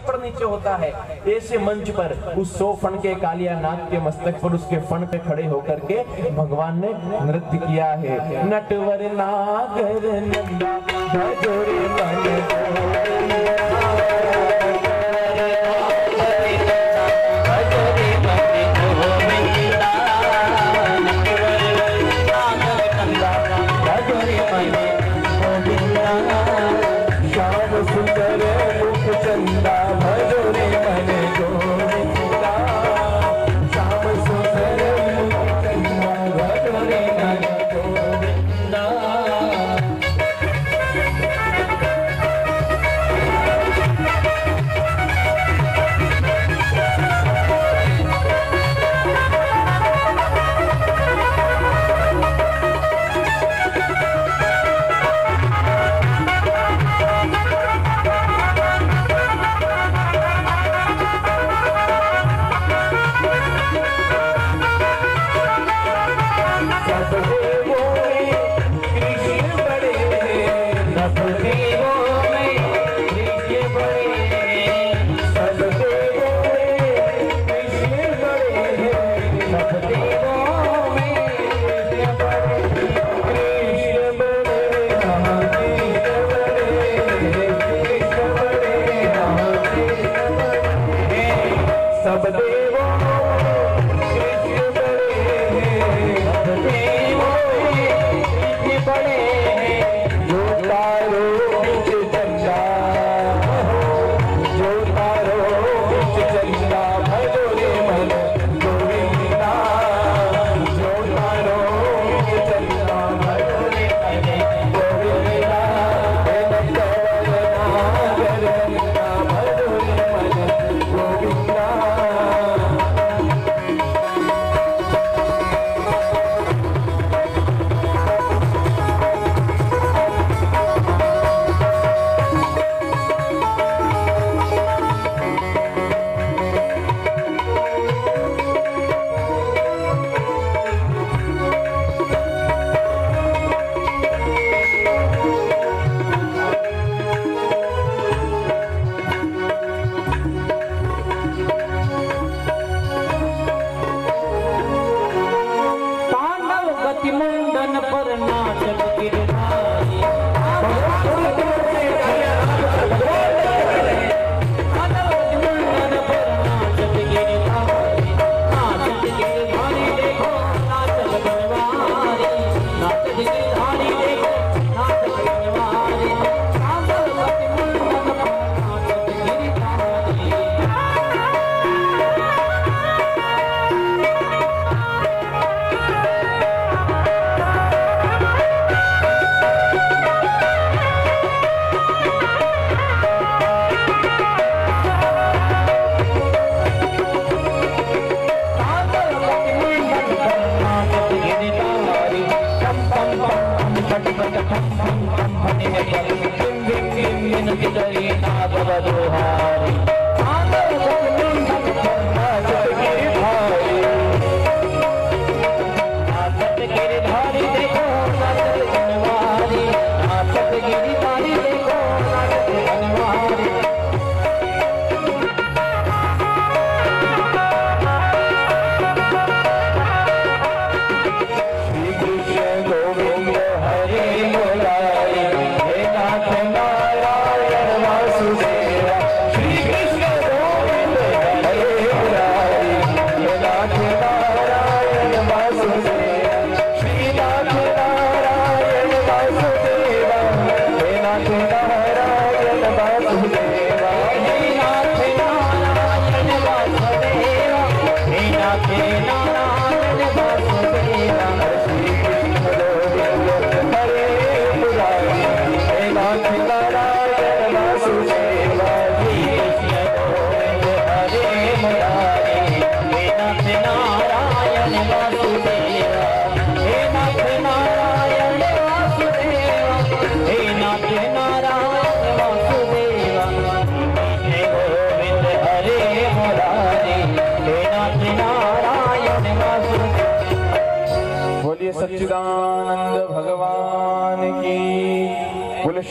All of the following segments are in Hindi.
ऊपर नीचे होता है। ऐसे मंच पर उस सौ फण के कालिया नाग के मस्तक पर उसके फण पे खड़े होकर के भगवान ने नृत्य किया है। नटवर नागर नंदा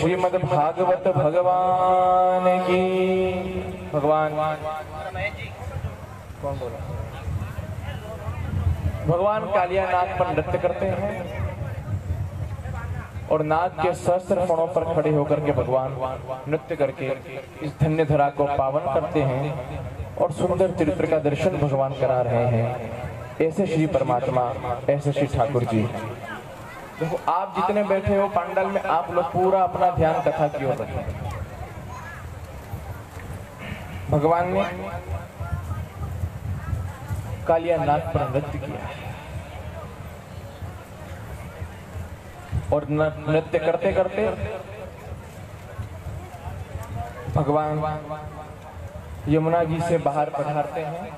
श्रीमद भागवत भगवान की। भगवान। कौन बोला भगवान कालिया नाग पर नृत्य करते हैं और नाग के सहस्त्र फणों पर खड़े होकर के भगवान नृत्य करके इस धन्य धरा को पावन करते हैं और सुंदर चरित्र का दर्शन भगवान करा रहे हैं। ऐसे श्री परमात्मा, ऐसे श्री ठाकुर जी। देखो, आप जितने बैठे हो पंडल में, आप लोग पूरा अपना ध्यान कथा की ओर रखें। भगवान ने कालिया नाग पर नृत्य किया। और नृत्य करते करते भगवान यमुना जी से बाहर पधारते हैं।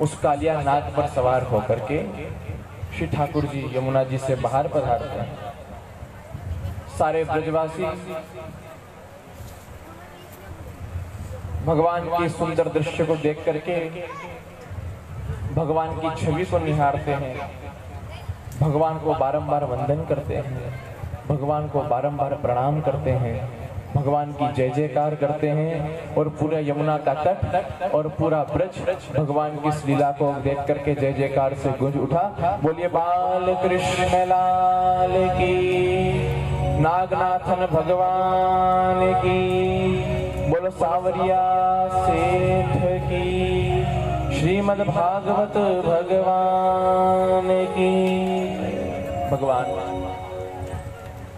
उस कालिया नाग पर सवार होकर के श्री ठाकुर जी यमुना जी से बाहर पधारते हैं। सारे ब्रजवासी, भगवान के सुंदर दृश्य को देख करके भगवान की छवि को निहारते हैं। भगवान को बारंबार वंदन करते हैं। भगवान को बारंबार प्रणाम करते हैं। भगवान की जय जयकार करते हैं और पूरा यमुना का तट और पूरा ब्रज भगवान की लीला को देख करके जय जयकार से गूंज उठा। बोलिए, बाल कृष्ण लाल की, नागनाथन भगवान की, बोलो सावरिया सेठ की, श्रीमद भागवत भगवान की। भगवान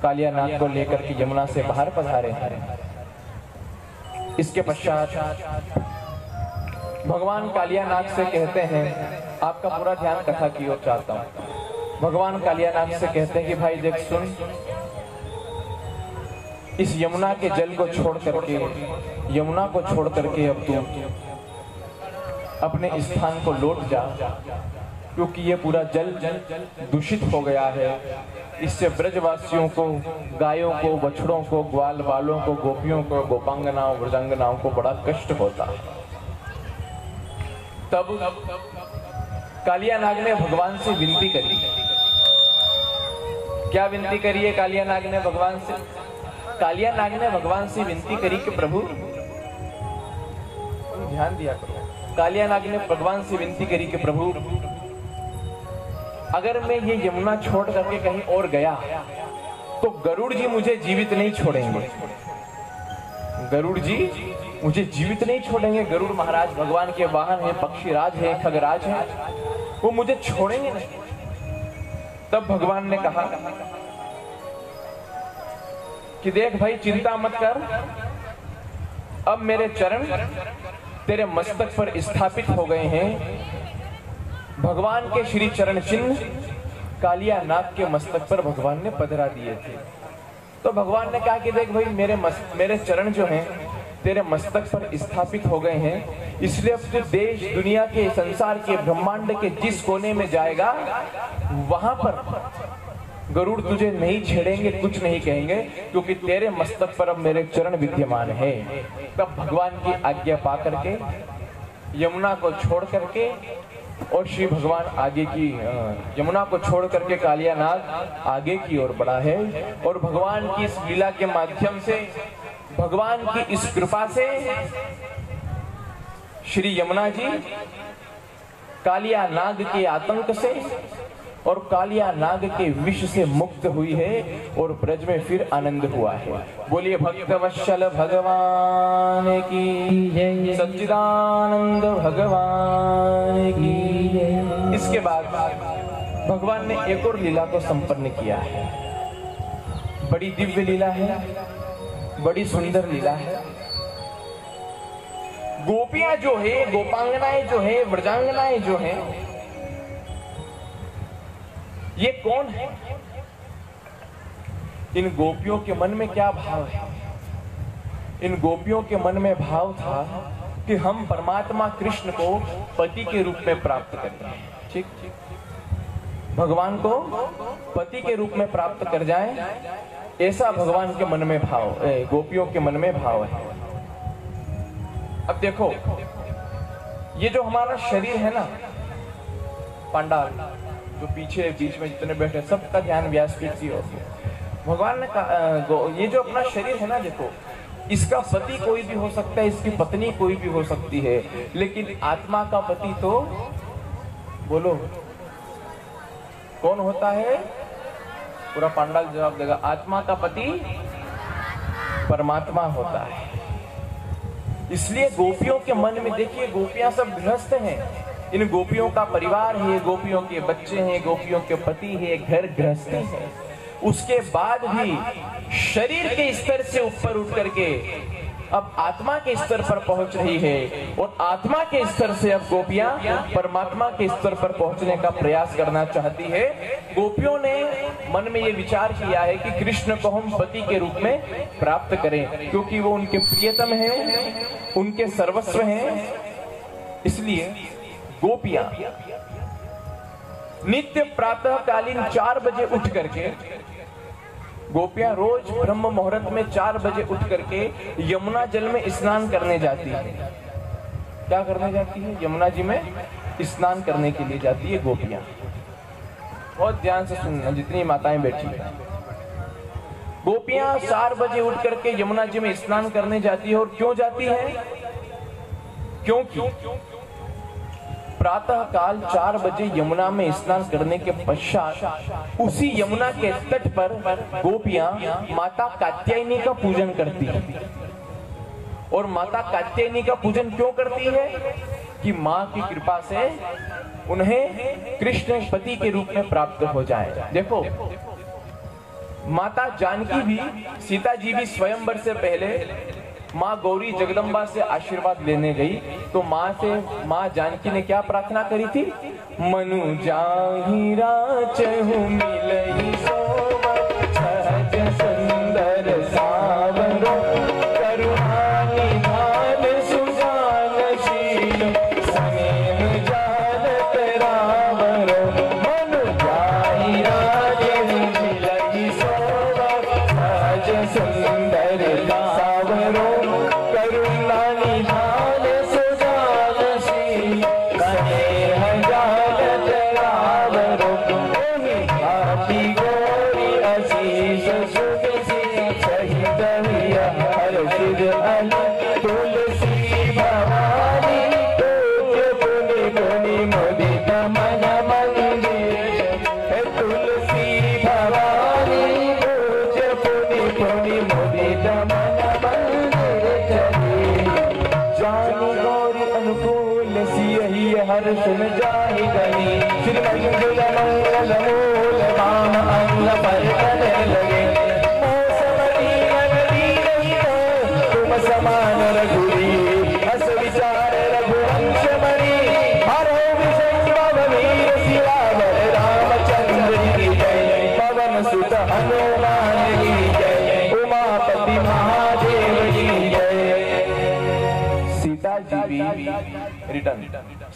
कालिया नाग को लेकर के यमुना से बाहर पधारे। इसके पश्चात भगवान कालिया नाग से कहते हैं, आपका पूरा ध्यान कथा की ओर चाहता हूँ। भगवान कालिया नाग से कहते हैं कि भाई देख सुन, इस यमुना के जल को छोड़ करके, यमुना को छोड़ करके अब तू अपने स्थान को लौट जा, क्योंकि ये पूरा जल दूषित हो गया है। इससे ब्रजवासियों को, गायों को, बछड़ों को, ग्वाल बालों को, गोपियों को, गोपांगनाओं व्रजांगनाओं को बड़ा कष्ट होता। है तब कालिया नाग ने भगवान से विनती करी। क्या विनती करी है कालिया नाग ने भगवान से? कालिया नाग ने भगवान से विनती करी कि प्रभु, ध्यान दिया करो। कालिया नाग ने भगवान से विनती करी कि प्रभु अगर मैं ये यमुना छोड़ करके कहीं और गया तो गरुड़ जी मुझे जीवित नहीं छोड़ेंगे। गरुड़ जी मुझे जीवित नहीं छोड़ेंगे। गरुड़ महाराज भगवान के वाहन है पक्षीराज है खगराज है, वो मुझे छोड़ेंगे नहीं। तब भगवान ने कहा कि देख भाई, चिंता मत कर। अब मेरे चरण तेरे मस्तक पर स्थापित हो गए हैं। भगवान के श्री चरण चिन्ह कालिया नाग के मस्तक पर भगवान ने पधरा दिए थे। तो भगवान ने कहा कि देख भाई मेरे मस्त, मेरे चरण जो हैं तेरे मस्तक पर स्थापित हो गए हैं इसलिए अब तू देश दुनिया के संसार के ब्रह्मांड के जिस कोने में जाएगा वहाँ पर गरुड़ तुझे नहीं छेड़ेंगे कुछ नहीं कहेंगे क्योंकि तेरे मस्तक पर अब मेरे चरण विद्यमान है। तब भगवान की आज्ञा पा करके यमुना को छोड़ करके और श्री भगवान आगे की यमुना को छोड़ करके कालिया नाग आगे की ओर बढ़ा है। और भगवान की इस लीला के माध्यम से, भगवान की इस कृपा से श्री यमुना जी कालिया नाग के आतंक से और कालिया नाग के विष से मुक्त हुई है और ब्रज में फिर आनंद हुआ है। बोलिए, भक्त वत्सल भगवान की सच्चिदानंद भगवान की इसके बाद भगवान ने एक और लीला को संपन्न किया है। बड़ी दिव्य लीला है, बड़ी सुंदर लीला है। गोपियाँ जो है, गोपांगनाएँ जो है व्रजांगनाएँ जो है ये कौन है? इन गोपियों के मन में क्या भाव है? इन गोपियों के मन में भाव था कि हम परमात्मा कृष्ण को पति के रूप में प्राप्त करते हैं ठीक? भगवान को पति के रूप में प्राप्त कर जाएँ, ऐसा भगवान के मन में भाव गोपियों के मन में भाव है। अब देखो, ये जो हमारा शरीर है ना, पंडाल जो पीछे बीच में जितने बैठे सबका ध्यान व्यासपीठ की ओर भगवान ने कहा ये जो अपना शरीर है ना, देखो, इसका पति कोई भी हो सकता है, इसकी पत्नी कोई भी हो सकती है, लेकिन आत्मा का पति तो बोलो, कौन होता है? पूरा पांडाल जवाब देगा, आत्मा का पति परमात्मा होता है। इसलिए गोपियों के मन में देखिए, गोपियाँ सब गृहस्थ हैं। इन गोपियों का परिवार है, गोपियों के बच्चे हैं, गोपियों के पति है, घर गृहस्थी है। उसके बाद भी शरीर के स्तर से ऊपर उठ करके अब आत्मा के स्तर पर पहुँच रही है और आत्मा के स्तर से अब गोपियाँ परमात्मा के स्तर पर पहुँचने का प्रयास करना चाहती है। गोपियों ने मन में ये विचार किया है कि कृष्ण को हम पति के रूप में प्राप्त करें, क्योंकि वो उनके प्रियतम हैं, उनके सर्वस्व हैं। इसलिए गोपियाँ। नित्य प्रातः कालीन चार बजे उठ करके, गोपियाँ रोज ब्रह्म मुहूर्त में चार बजे उठ करके यमुना जल में स्नान करने जाती है। क्या करने जाती है? यमुना जी में स्नान करने के लिए जाती है गोपियाँ। बहुत ध्यान से सुनना, जितनी माताएँ बैठी हैं। गोपियाँ चार बजे उठ करके यमुना जी में स्नान करने जाती है और क्यों जाती है? क्योंकि प्रातः काल चार बजे यमुना में स्नान करने के पश्चात उसी यमुना के तट पर गोपियाँ माता कात्यायनी का पूजन करती हैं। और माता कात्यायनी का पूजन क्यों करती है? कि माँ की कृपा से उन्हें कृष्ण पति के रूप में प्राप्त हो जाए। देखो, माता जानकी भी सीता जी भी स्वयंवर से पहले माँ गौरी जगदम्बा से आशीर्वाद लेने गई। तो माँ से, माँ जानकी ने क्या प्रार्थना करी थी? मनु जाही सुंदर सावरो।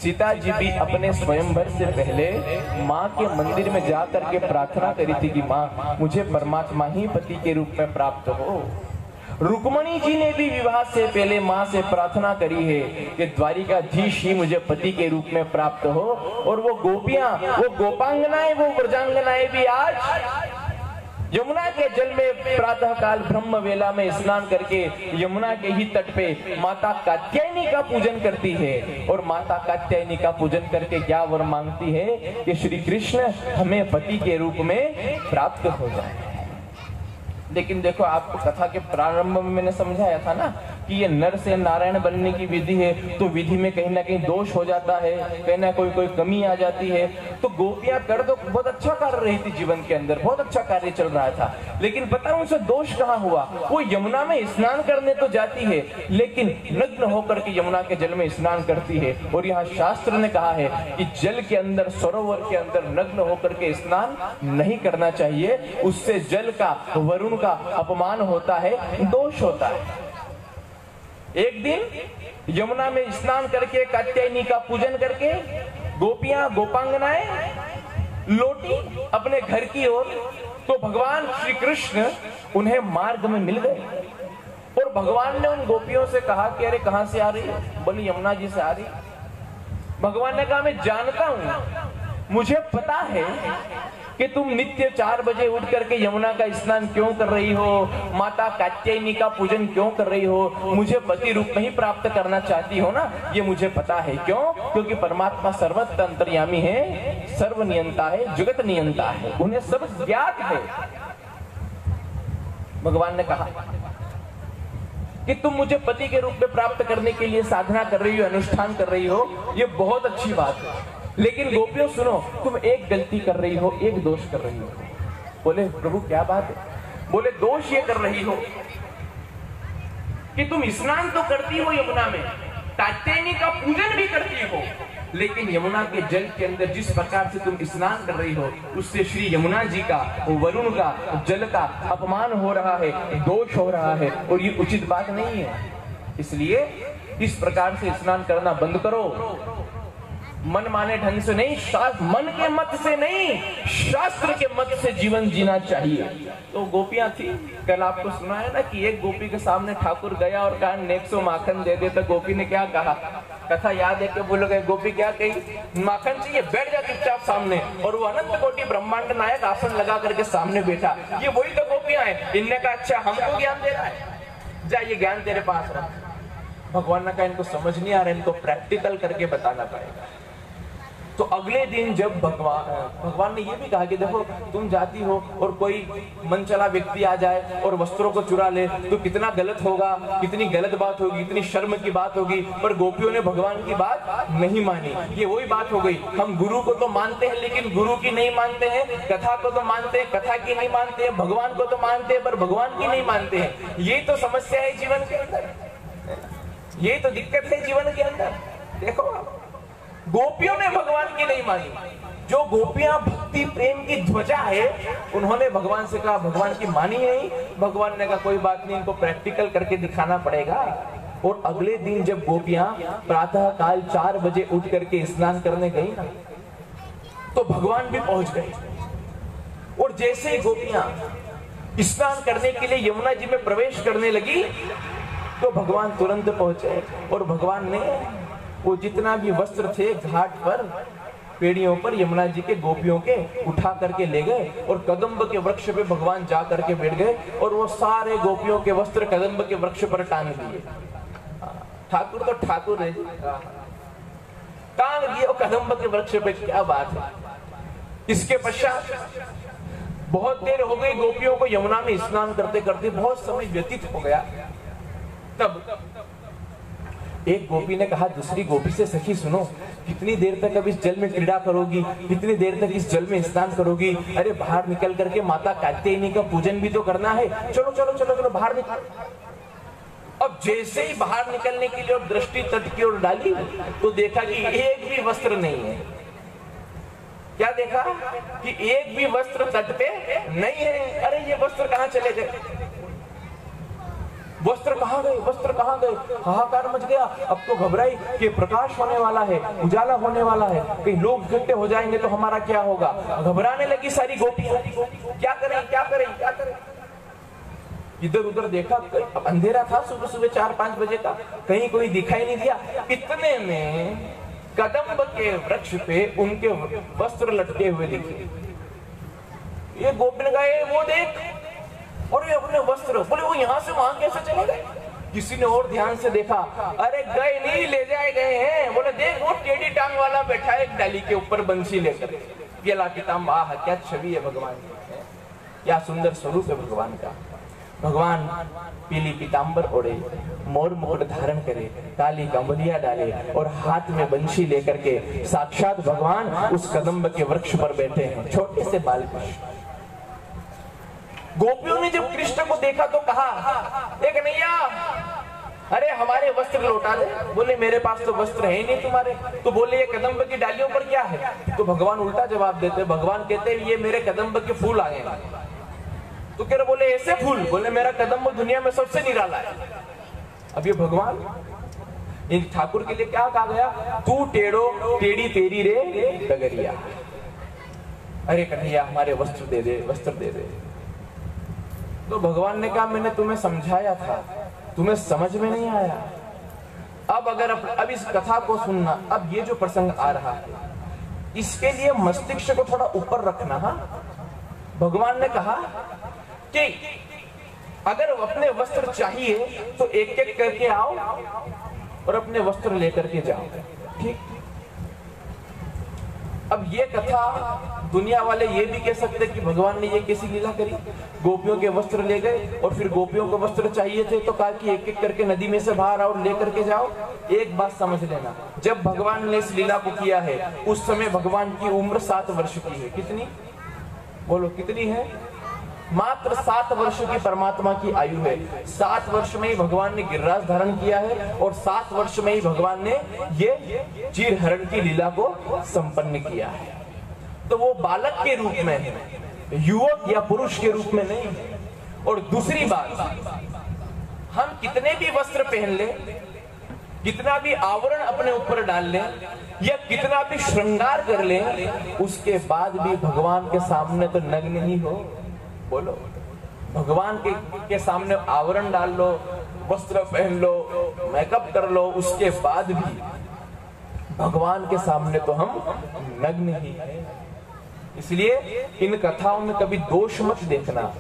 सीता जी भी अपने स्वयंवर से पहले माँ के मंदिर में जाकर के प्रार्थना करी थी कि माँ, मुझे परमात्मा ही पति के रूप में प्राप्त हो। रुक्मणी जी ने भी विवाह से पहले माँ से प्रार्थना करी है कि द्वारिकाधीश ही मुझे पति के रूप में प्राप्त हो और वो गोपियाँ, वो गोपांगनाएँ, वो व्रजांगनाएँ भी आज यमुना के जल में प्रातः काल ब्रह्म वेला में स्नान करके यमुना के ही तट पे माता कात्यायनी का पूजन करती है। और माता कात्यायनी का पूजन करके क्या वर मांगती है कि श्री कृष्ण हमें पति के रूप में प्राप्त हो जाए। लेकिन देखो, आपको कथा के प्रारंभ में मैंने समझाया था ना कि ये नर से नारायण बनने की विधि है तो विधि में कहीं ना कहीं दोष हो जाता है, कहीं ना कोई कोई कमी आ जाती है। तो गोपियाँ कर तो बहुत अच्छा कर रही थी जीवन के अंदर, बहुत अच्छा कार्य चल रहा था। लेकिन पता उनसे दोष कहाँ हुआ। वो यमुना में स्नान करने तो जाती है, लेकिन नग्न होकर के यमुना के जल में स्नान करती है। और यहाँ शास्त्र ने कहा है कि जल के अंदर, सरोवर के अंदर नग्न होकर के स्नान नहीं करना चाहिए। उससे जल का, वरुण का अपमान होता है, दोष होता है। एक दिन यमुना में स्नान करके कात्यायनी का पूजन करके गोपियाँ गोपांगनाएँ लौटी अपने घर की ओर तो भगवान श्री कृष्ण उन्हें मार्ग में मिल गए। और भगवान ने उन गोपियों से कहा कि, अरे, कहाँ से आ रही बोली, यमुना जी से आ रही भगवान ने कहा, मैं जानता हूँ। मुझे पता है कि तुम नित्य चार बजे उठ करके यमुना का स्नान क्यों कर रही हो? माता कात्यायनी का पूजन क्यों कर रही हो? मुझे पति रूप में ही प्राप्त करना चाहती हो ना? ये मुझे पता है। क्यों? क्योंकि परमात्मा सर्वत्र अंतर्यामी है सर्व नियंता है जगत नियंता है। उन्हें सब ज्ञात है। भगवान ने कहा कि तुम मुझे पति के रूप में प्राप्त करने के लिए साधना कर रही हो, अनुष्ठान कर रही हो, ये बहुत अच्छी बात है। लेकिन गोपियों, सुनो, तुम एक गलती कर रही हो, एक दोष कर रही हो। बोले, प्रभु, क्या बात है? बोले, दोष ये कर रही हो कि तुम स्नान तो करती हो यमुना में कात्यायनी का पूजन भी करती हो, लेकिन यमुना के जल के अंदर जिस प्रकार से तुम स्नान कर रही हो, उससे श्री यमुना जी का, वरुण का, जल का अपमान हो रहा है, दोष हो रहा है, और ये उचित बात नहीं है। इसलिए इस प्रकार से स्नान करना बंद करो। मन माने ढंग से नहीं मन के मत से नहीं, शास्त्र के मत से जीवन जीना चाहिए। तो गोपियाँ थी, कल आपको सुना है ना कि एक गोपी के सामने ठाकुर गया और कहा, नेक सो माखन दे दे। तो गोपी ने क्या कहा? कथा याद है बोल गए गोपी क्या कही? माखन चाहिए, बैठ जा चुपचाप सामने। और वो अनंत कोटि ब्रह्मांड नायक आसन लगा करके सामने बैठा। ये वही तो गोपियाँ हैं, इनने का अच्छा हमको ज्ञान दे रहा है। जा, ये ज्ञान तेरे पास रहा भगवान ने कहा, इनको समझ नहीं आ रहा, इनको प्रैक्टिकल करके बताना पड़ेगा। तो अगले दिन जब भगवान भगवान ने ये भी कहा कि देखो, तुम जाती हो और कोई मन चला व्यक्ति आ जाए और वस्त्रों को चुरा ले तो कितना गलत होगा, कितनी गलत बात होगी इतनी शर्म की बात होगी, पर गोपियों ने भगवान की बात नहीं मानी। ये वही बात हो गई। हम गुरु को तो मानते हैं, लेकिन गुरु की नहीं मानते हैं, कथा को तो मानते हैं, कथा की नहीं मानते हैं, भगवान को तो मानते हैं, पर भगवान की नहीं मानते हैं। ये तो समस्या है जीवन के अंदर। ये तो दिक्कत है जीवन के अंदर। देखो आप। गोपियों ने भगवान की नहीं मानी। जो गोपियाँ भक्ति, प्रेम की ध्वजा है, उन्होंने भगवान से कहा, भगवान की मानी नहीं। भगवान ने कहा, कोई बात नहीं, इनको प्रैक्टिकल करके दिखाना पड़ेगा। और अगले दिन जब गोपियाँ प्रातः काल चार बजे उठ करके स्नान करने गई तो भगवान भी पहुँच गए। और जैसे ही गोपियाँ स्नान करने के लिए यमुना जी में प्रवेश करने लगी तो भगवान तुरंत पहुँचे और भगवान ने वो जितना भी वस्त्र थे घाट पर, पेड़ियों पर यमुना जी के गोपियों के उठा करके ले गए और कदम्ब के वृक्ष पे भगवान जा करके बैठ गए और वो सारे गोपियों के वस्त्र कदम्ब के वृक्ष पर टांग दिए। ठाकुर तो ठाकुर है। टांग दिए वो कदम्ब के वृक्ष पे, क्या बात है? इसके पश्चात बहुत देर हो गई, गोपियों को यमुना में स्नान करते करते बहुत समय व्यतीत हो गया। तब एक गोपी ने कहा, दूसरी गोपी से सखी सुनो, कितनी देर तक अब इस जल में क्रीड़ा करोगी? कितनी देर तक इस जल में स्नान करोगी? अरे, बाहर निकल करके माता कात्यायनी का पूजन भी तो करना है। चलो चलो चलो चलो, बाहर निकल अब जैसे ही बाहर निकलने के लिए अब दृष्टि तट की ओर डाली तो देखा कि एक भी वस्त्र नहीं है। क्या देखा? कि एक भी वस्त्र तट पे नहीं है। अरे, ये वस्त्र कहाँ चले गए? वस्त्र कहाँ गए? वस्त्र कहाँ गए? हाहाकार मच गया। अब तो घबराई कि प्रकाश होने वाला है, उजाला होने वाला है। कहीं लोग इकट्ठे हो जाएँगे तो हमारा क्या होगा? घबराने लगी सारी गोपियाँ। क्या करें क्या करें क्या करें? इधर उधर देखा अंधेरा था सुबह सुबह चार पाँच बजे का। कहीं कोई दिखाई नहीं दिया। इतने में कदम्ब के वृक्ष पे उनके वस्त्र लटके हुए दिखे। ये गोपिन गए वो देख। और ये अपने वस्त्र, बोले, वो यहाँ से वहाँ कैसे चले गए? किसी ने और ध्यान से देखा, अरे गए नहीं, ले जाए गए हैं। बोले, देख, वो टेढ़ी टांग वाला बैठा है, एक डाली के ऊपर बंसी लेकर। गेला किताब आह क्या छवि है भगवान क्या सुंदर स्वरूप है भगवान का। भगवान पीली पीताम्बर ओढ़े, मोर मुकुट धारण करे, काली कंबलिया डाले और हाथ में बंशी लेकर के साक्षात भगवान उस कदम्ब के वृक्ष पर बैठे हैं, छोटे से बाल कृष्ण गोपियों ने जब कृष्ण को देखा तो कहा एक नैया, अरे हमारे वस्त्र लौटा दे। बोले, मेरे पास तो वस्त्र है नहीं तुम्हारे। तो बोले, ये कदम्ब की डालियों पर क्या है? तो भगवान उल्टा जवाब देते, भगवान कहते ये मेरे कदम्ब के फूल आए तो कह रहे, बोले, ऐसे फूल? बोले, मेरा कदम्ब दुनिया में सबसे निराला है। अब ये भगवान, इन ठाकुर के लिए क्या कहा गया? तू टेढ़ो, टेढ़ी तेरी रे, डगरिया। अरे कन्हैया, हमारे वस्त्र दे दे, वस्त्र दे दे। तो भगवान ने कहा मैंने तुम्हें समझाया था। तुम्हें समझ में नहीं आया। अब अगर अब, अब इस कथा को सुनना अब ये जो प्रसंग आ रहा है इसके लिए मस्तिष्क को थोड़ा ऊपर रखना हा? भगवान ने कहा कि अगर अपने वस्त्र चाहिए तो एक एक करके आओ और अपने वस्त्र लेकर के जाओ। ठीक? अब ये कथा दुनिया वाले ये भी कह सकते कि भगवान ने ये कैसी लीला करी? गोपियों के वस्त्र ले गए और फिर गोपियों को वस्त्र चाहिए थे तो कहा कि एक एक करके नदी में से बाहर आओ, लेकर के जाओ। एक बात समझ लेना, जब भगवान ने इस लीला को किया है, उस समय भगवान की उम्र सात वर्ष की है। कितनी? बोलो, कितनी है? मात्र सात वर्ष की परमात्मा की आयु है। सात वर्ष में ही भगवान ने गिरिराज धारण किया है और सात वर्ष में ही भगवान ने ये चीर हरण की लीला को संपन्न किया है। तो वो बालक के रूप में, युवक या पुरुष के रूप में नहीं। और दूसरी बात, हम कितने भी वस्त्र पहन ले, कितना भी आवरण अपने ऊपर डाल ले, या कितना भी श्रृंगार कर ले, उसके बाद भी भगवान के सामने तो नग्न ही हो। बोलो, भगवान के के सामने आवरण डाल लो, वस्त्र पहन लो मेकअप कर लो, उसके बाद भी भगवान के सामने तो हम नग्न ही। इसलिए इन कथाओं में कभी दोष मत देखना।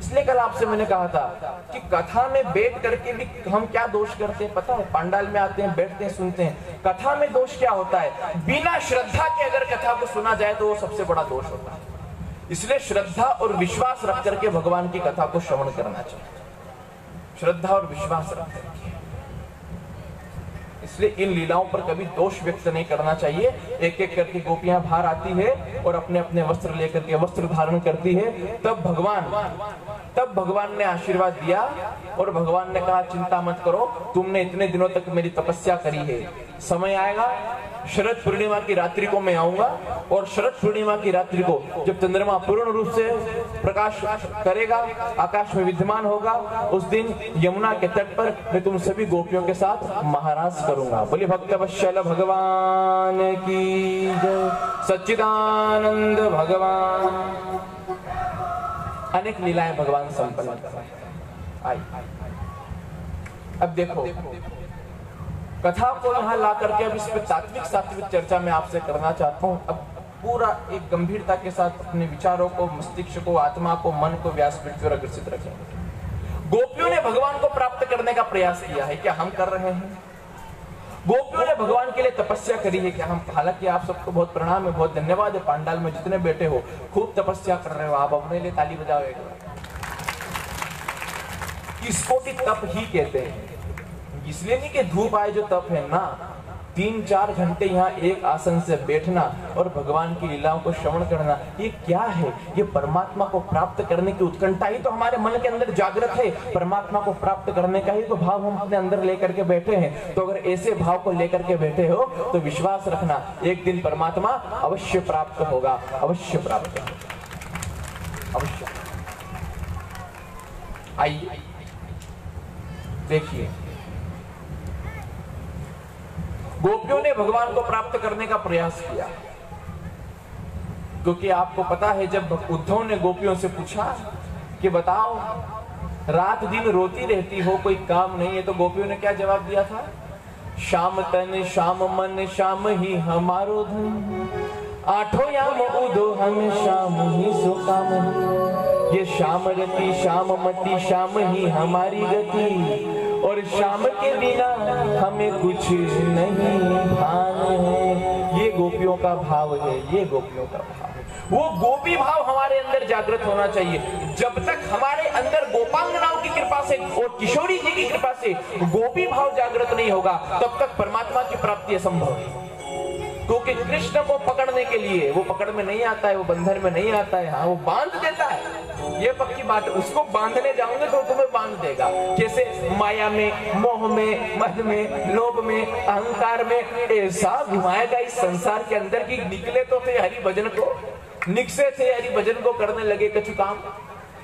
इसलिए कल आपसे मैंने कहा था कि कथा में बैठ करके भी हम क्या दोष करते हैं? पता है, पंडाल में आते हैं, बैठते हैं, सुनते हैं। कथा में दोष क्या होता है? बिना श्रद्धा के अगर कथा को सुना जाए तो वो सबसे बड़ा दोष होता है। इसलिए श्रद्धा और विश्वास रख करके भगवान की कथा को श्रवण करना चाहिए। श्रद्धा और विश्वास रख करके। इसलिए इन लीलाओं पर कभी दोष व्यक्त नहीं करना चाहिए। एक एक करके गोपियाँ बाहर आती है और अपने अपने वस्त्र लेकर के वस्त्र धारण करती है। तब भगवान तब भगवान ने आशीर्वाद दिया और भगवान ने कहा, चिंता मत करो, तुमने इतने दिनों तक मेरी तपस्या करी है। समय आएगा, शरद पूर्णिमा की रात्रि को मैं आऊँगा और शरद पूर्णिमा की रात्रि को जब चंद्रमा पूर्ण रूप से प्रकाश करेगा, आकाश में विद्यमान होगा, उस दिन यमुना के तट पर मैं तुम सभी गोपियों के साथ महाराज करूँगा। बोले भक्त वत्सल भगवान की सच्चिदानंद भगवान। अनेक लीलाएँ भगवान संपन्न। आई अब देखो कथा को यहाँ ला करके अब इस पे तात्विक सात्विक चर्चा मैं आपसे करना चाहता हूँ। अब पूरा एक गंभीरता के साथ अपने विचारों को, मस्तिष्क को, आत्मा को, मन को, व्यासपीठ की ओर अग्रसित रखेंगे। गोपियों ने भगवान को प्राप्त करने का प्रयास किया है। क्या हम कर रहे हैं? गोपियों ने भगवान के लिए तपस्या करी है। क्या हम, हालाँकि आप सबको बहुत प्रणाम है, बहुत धन्यवाद है। पांडाल में जितने बैठे हो, खूब तपस्या कर रहे हो। आप अपने लिए ताली बजाओ इसको भी तप ही कहते हैं। इसलिए नहीं कि धूप आए जो तप है ना। तीन चार घंटे यहाँ एक आसन से बैठना और भगवान की लीलाओं को श्रवण करना, ये क्या है? ये परमात्मा को प्राप्त करने की उत्कंठा ही तो हमारे मन के अंदर जागृत है। परमात्मा को प्राप्त करने का ही तो भाव हम अपने अंदर लेकर के बैठे हैं। तो अगर ऐसे भाव को लेकर के बैठे हो तो विश्वास रखना, एक दिन परमात्मा अवश्य प्राप्त होगा, अवश्य प्राप्त होगा। अवश्य। आइए। देखिए। गोपियों ने भगवान को प्राप्त करने का प्रयास किया। क्योंकि आपको पता है, जब उद्धव ने गोपियों से पूछा कि बताओ, रात दिन रोती रहती हो, कोई काम नहीं है तो गोपियों ने क्या जवाब दिया था? श्याम तन, श्याम मन, श्याम ही हमारो धन। आठों याम उदो हम शाम ही सो काम। ये शाम रति शाम मति शाम ही हमारी गति और शाम के बिना हमें कुछ नहीं भान है। ये गोपियों का भाव है, ये गोपियों का भाव वो गोपी भाव हमारे अंदर जागृत होना चाहिए। जब तक हमारे अंदर गोपांगनाओं की कृपा से और किशोरी जी की कृपा से गोपी भाव जागृत नहीं होगा, तब तक परमात्मा की प्राप्ति असंभव है। क्योंकि कृष्ण को पकड़ने के लिए, वो पकड़ में नहीं आता है, वो बंधन में नहीं आता है हाँ वो बाँध देता है। ये पक्की बात है, उसको बांधने जाओगे तो तुम्हें बाँध देगा। कैसे माया में, मोह में मध में, लोभ में, अहंकार में, ऐसा घुमाएगा इस संसार के अंदर की निकले तो थे हरि भजन को, निकसे थे हरि भजन को करने लगे कछु काम।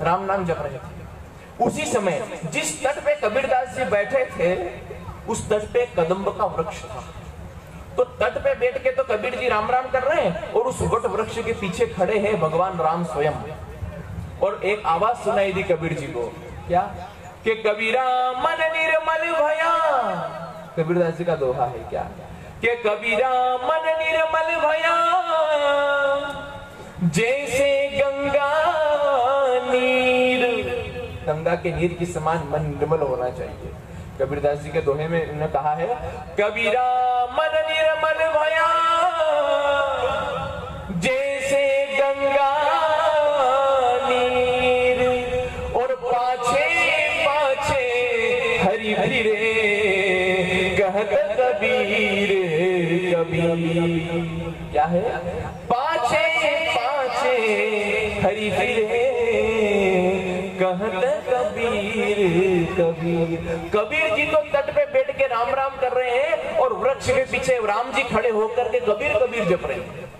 राम नाम जप रहे थे। उसी समय जिस तट पे कबीरदास जी बैठे थे, उस तट पे कदम्ब का वृक्ष था। तो तट पे बैठ के तो कबीर जी राम राम कर रहे हैं और उस वट वृक्ष के पीछे खड़े हैं भगवान राम स्वयं। और एक आवाज़ सुनाई दी कबीर जी को, क्या? कि कबीरा, मन निर्मल भया। कबीरदास जी का दोहा है, क्या? कि कबीरा, मन निर्मल भया। जैसे गंगा गंगा के नीर के समान मन निर्मल होना चाहिए। कबीरदास जी के दोहे में उन्होंने कहा है, कबीरा मन निर्मल भया, जैसे गंगा नीर, और पाछे पाछे हरि हरि रे कहत कबीर कबीर। क्या है? पाछे पाछे हरि हरि रे कहत कबीर कबीर। कबीर जी तो तट पे बैठ के राम राम कर रहे हैं और वृक्ष के पीछे राम जी खड़े होकर के कबीर कबीर जप रहे हैं।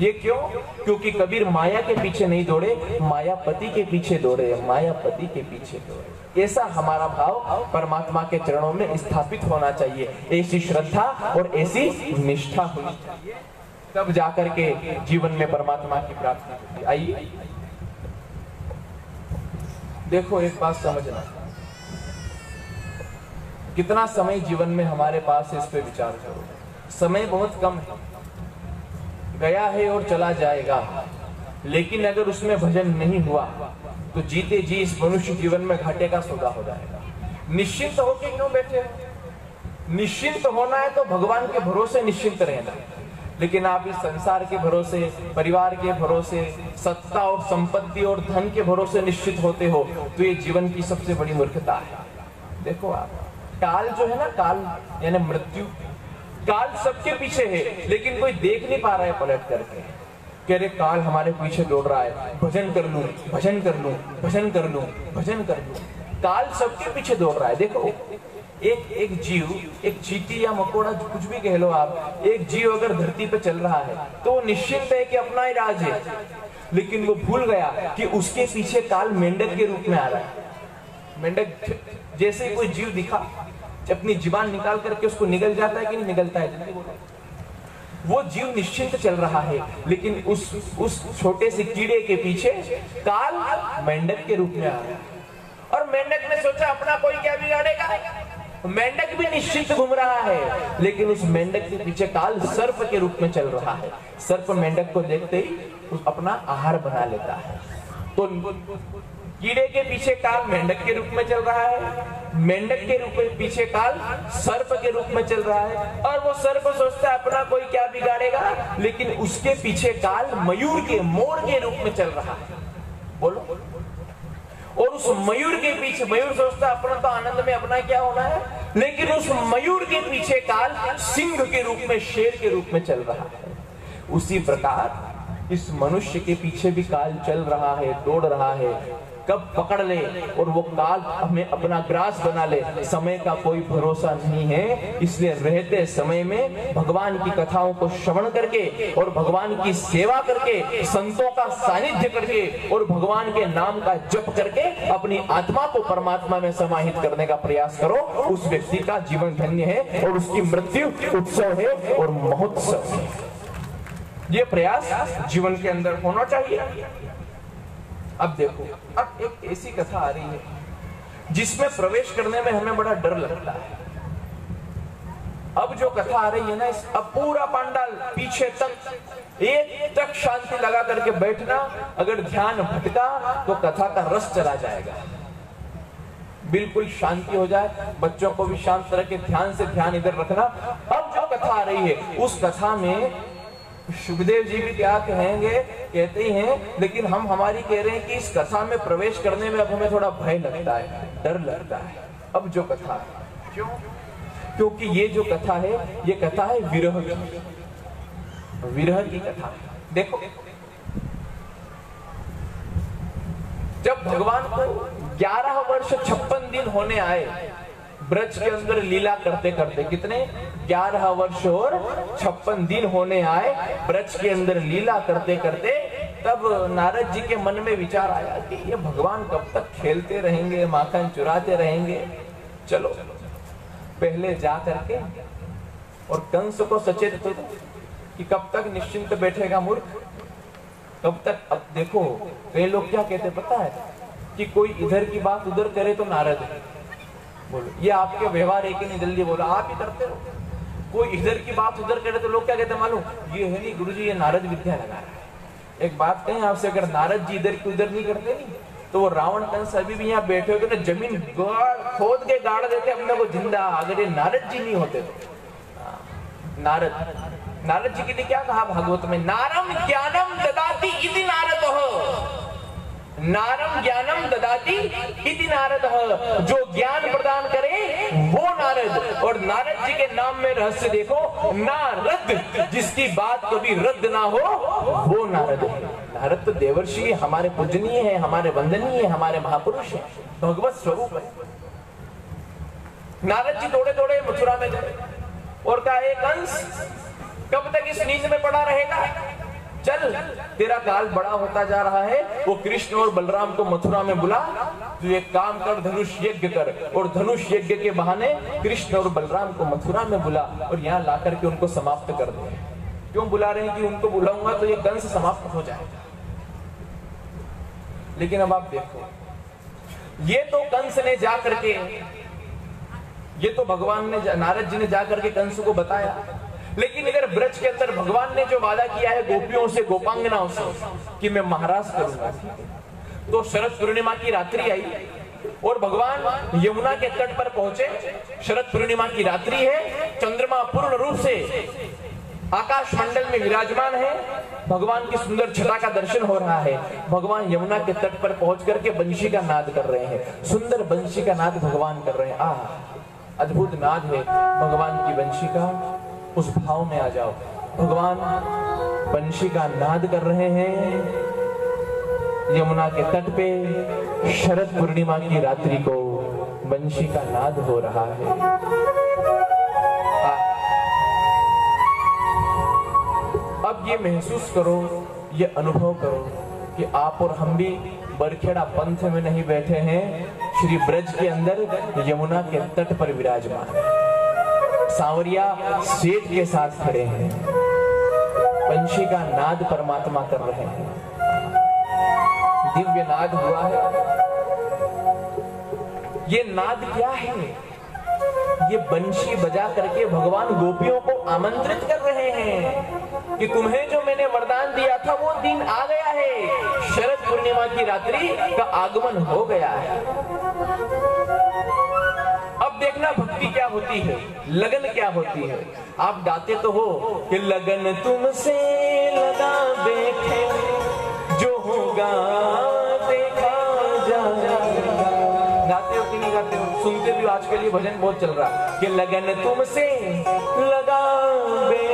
ये क्यों? क्योंकि कबीर माया के पीछे नहीं दौड़े, मायापति के पीछे दौड़े, मायापति के पीछे दौड़े। ऐसा हमारा भाव परमात्मा के चरणों में स्थापित होना चाहिए। ऐसी श्रद्धा और ऐसी निष्ठा होनी चाहिए। तब जाकर के जीवन में परमात्मा की प्राप्ति। आइए। देखो, एक बात समझना। कितना समय जीवन में हमारे पास है इस पे विचार करो। समय बहुत कम है। गया है और चला जाएगा। लेकिन अगर उसमें भजन नहीं हुआ तो जीते जी इस मनुष्य जीवन में घाटे का सौदा हो जाएगा। निश्चिंत होके क्यों बैठे निश्चिंत होना है तो भगवान के भरोसे निश्चिंत रहना। लेकिन आप इस संसार के भरोसे, परिवार के भरोसे, सत्ता और संपत्ति और धन के भरोसे निश्चित होते हो तो ये जीवन की सबसे बड़ी मूर्खता है। देखो आप, काल जो है ना, काल यानी मृत्यु, काल सबके पीछे है, लेकिन कोई देख नहीं पा रहा है पलट करके। कह रहे, काल हमारे पीछे दौड़ रहा है, भजन कर लू, भजन कर लू, भजन कर लू, भजन कर लू। काल सबके पीछे दौड़ रहा है। देखो एक एक जीव, एक चीटी या मकोड़ा कुछ भी कह लो आप, एक जीव अगर धरती पे चल रहा है तो वो निश्चिंत है कि अपना ही राज है। लेकिन वो भूल गया कि उसके पीछे काल मेंढक के रूप में आ रहा है। मेंढक जैसे कोई जीव दिखा अपनी जीवान निकाल करके उसको निगल जाता है कि नहीं निगलता है वो जीव निश्चिंत चल रहा है, लेकिन उस उस छोटे से कीड़े के पीछे काल मेंढक के रूप में आ रहा है। और मेंढक ने सोचा, अपना कोई क्या बिगाड़ेगा? मेंढक भी निश्चित घूम रहा है, लेकिन उस मेंढक के पीछे काल सर्प के रूप में चल रहा है। सर्प मेंढक को देखते ही उस अपना आहार बना लेता है। तो कीड़े के पीछे काल मेंढक के रूप में चल रहा है, मेंढक के रूप में पीछे काल सर्प के रूप में चल रहा है, और वो सर्प सोचता है, अपना कोई क्या बिगाड़ेगा? लेकिन उसके पीछे काल मयूर के, मोर के रूप में चल रहा है। बोलो। और उस मयूर के पीछे, मयूर सोचता, अपना तो आनंद में अपना क्या होना है? लेकिन उस मयूर के पीछे काल सिंह के रूप में, शेर के रूप में चल रहा है। उसी प्रकार इस मनुष्य के पीछे भी काल चल रहा है, दौड़ रहा है। कब पकड़ ले और वो काल हमें अपना ग्रास बना ले। समय का कोई भरोसा नहीं है। इसलिए रहते समय में भगवान की कथाओं को श्रवण करके और भगवान की सेवा करके, संतों का सानिध्य करके और भगवान के नाम का जप करके अपनी आत्मा को परमात्मा में समाहित करने का प्रयास करो। उस व्यक्ति का जीवन धन्य है और उसकी मृत्यु उत्सव है और महोत्सव है। ये प्रयास जीवन के अंदर होना चाहिए। अब देखो, अब एक ऐसी कथा आ रही है, जिसमें प्रवेश करने में हमें बड़ा डर लगता है। अब जो कथा आ रही है ना, इस अब पूरा पांडाल पीछे तक, एक तक शांति लगा करके बैठना, अगर ध्यान भटका तो कथा का रस चला जाएगा। बिल्कुल शांति हो जाए, बच्चों को भी शांत तरह के ध्यान से ध्यान इधर रखना। अब जो कथा आ रही है, उस कथा में सुखदेव जी भी क्या कहेंगे कहते ही हैं लेकिन हम हमारी कह रहे हैं कि इस कथा में प्रवेश करने में अब हमें थोड़ा भय लगता है डर लगता है। अब जो कथा है। क्यों? क्योंकि ये जो कथा है ये कथा है विरह की। विरह की कथा। देखो। जब भगवान को 11 वर्ष छप्पन दिन होने आए ब्रज के अंदर लीला करते करते कितने? ग्यारह वर्ष और छप्पन दिन होने आए, ब्रज के अंदर लीला करते करते तब नारद जी के मन में विचार आया कि ये भगवान कब तक खेलते रहेंगे, माखन चुराते रहेंगे। चलो, पहले जा करके और कंस को सचेत कर कि कब तक निश्चिंत बैठेगा मूर्ख। कब तक, अब देखो कई लोग क्या कहते पता है कि कोई इधर की बात उधर करे तो नारद बोलो, ये आपके व्यवहार है कि नहीं? जल्दी बोलो, आप ही करते हो। कोई इधर की बात उधर करे तो लोग क्या कहते मालूम? ये है नहीं गुरुजी ये नारद विद्या लगा रहा एक बात कहें आपसे अगर नारद जी इधर की उधर नहीं करते नहीं तो वो रावण कंस अभी भी यहाँ बैठे होते ना ज़मीन खोद के गाड़ देते अपने को ज़िंदा। अगर ये नारद जी नहीं होते तो। हाँ, नारद। नारद जी के लिए क्या कहा भागवत में? नारम ज्ञानम ददाती इति नारद। हो नारम ज्ञानम ददाती इति नारद। जो ज्ञान प्रदान करे, वो नारद। और नारद जी के नाम में रहस्य देखो, नारद, जिसकी बात कभी रद्द ना हो, वो नारद नारद तो देवर्षि, हमारे पूजनीय है, हमारे वंदनीय है, हमारे महापुरुष है, भगवत स्वरूप है। नारद जी दौड़े दौड़े मथुरा में गए। और कहा, एक अंश कब तक इस नींद में पड़ा रहेगा? चल, तेरा काल बड़ा होता जा रहा है। वो कृष्ण और बलराम को मथुरा में बुला। तू एक काम कर, धनुष यज्ञ कर। और धनुष यज्ञ के बहाने कृष्ण और बलराम को मथुरा में बुला और यहाँ ला करके उनको समाप्त कर दे। क्यों बुला रहे हैं कि उनको बुलाऊँगा तो ये कंस समाप्त हो जाएगा लेकिन अब आप देखो, ये तो कंस ने जा करके ये तो भगवान ने, नारद जी ने जा करके कंस को बताया। लेकिन अगर ब्रज के अंदर भगवान ने जो वादा किया है गोपियों से, गोपांगनाओं से, कि मैं महाराज करूँगा। तो शरद पूर्णिमा की रात्रि आई और भगवान यमुना के तट पर पहुँचे। शरद पूर्णिमा की रात्रि है, चंद्रमा पूर्ण रूप से आकाश मंडल में विराजमान है। भगवान की सुंदर छटा का दर्शन हो रहा है। भगवान यमुना के तट पर पहुँच करके बंशी का नाद कर रहे हैं। सुंदर बंशी का नाद भगवान कर रहे हैं। आ अद्भुत नाद है भगवान की बंशी का। उस भाव में आ जाओ। भगवान बंशी का नाद कर रहे हैं। यमुना के तट पे शरद पूर्णिमा की रात्रि को बंशी का नाद हो रहा है। अब ये महसूस करो, ये अनुभव करो कि आप और हम भी बरखेड़ा पंथ में नहीं बैठे हैं। श्री ब्रज के अंदर यमुना के तट पर विराजमान। सांवरिया सेठ के साथ खड़े हैं। पंछी का नाद परमात्मा कर रहे हैं। दिव्य नाद हुआ है। ये नाद क्या है? ये बंशी बजा करके भगवान गोपियों को आमंत्रित कर रहे हैं कि तुम्हें जो मैंने वरदान दिया था, वो दिन आ गया है। शरद पूर्णिमा की रात्रि का आगमन हो गया है। देखना भक्ति क्या होती है? लगन क्या होती है? आप गाते तो हो कि लगन तुमसे लगा देखे जो होगा देखा हो कि नहीं गाते सुनते भी आज के लिए भजन बहुत चल रहा है कि लगन तुमसे लगा बैठे।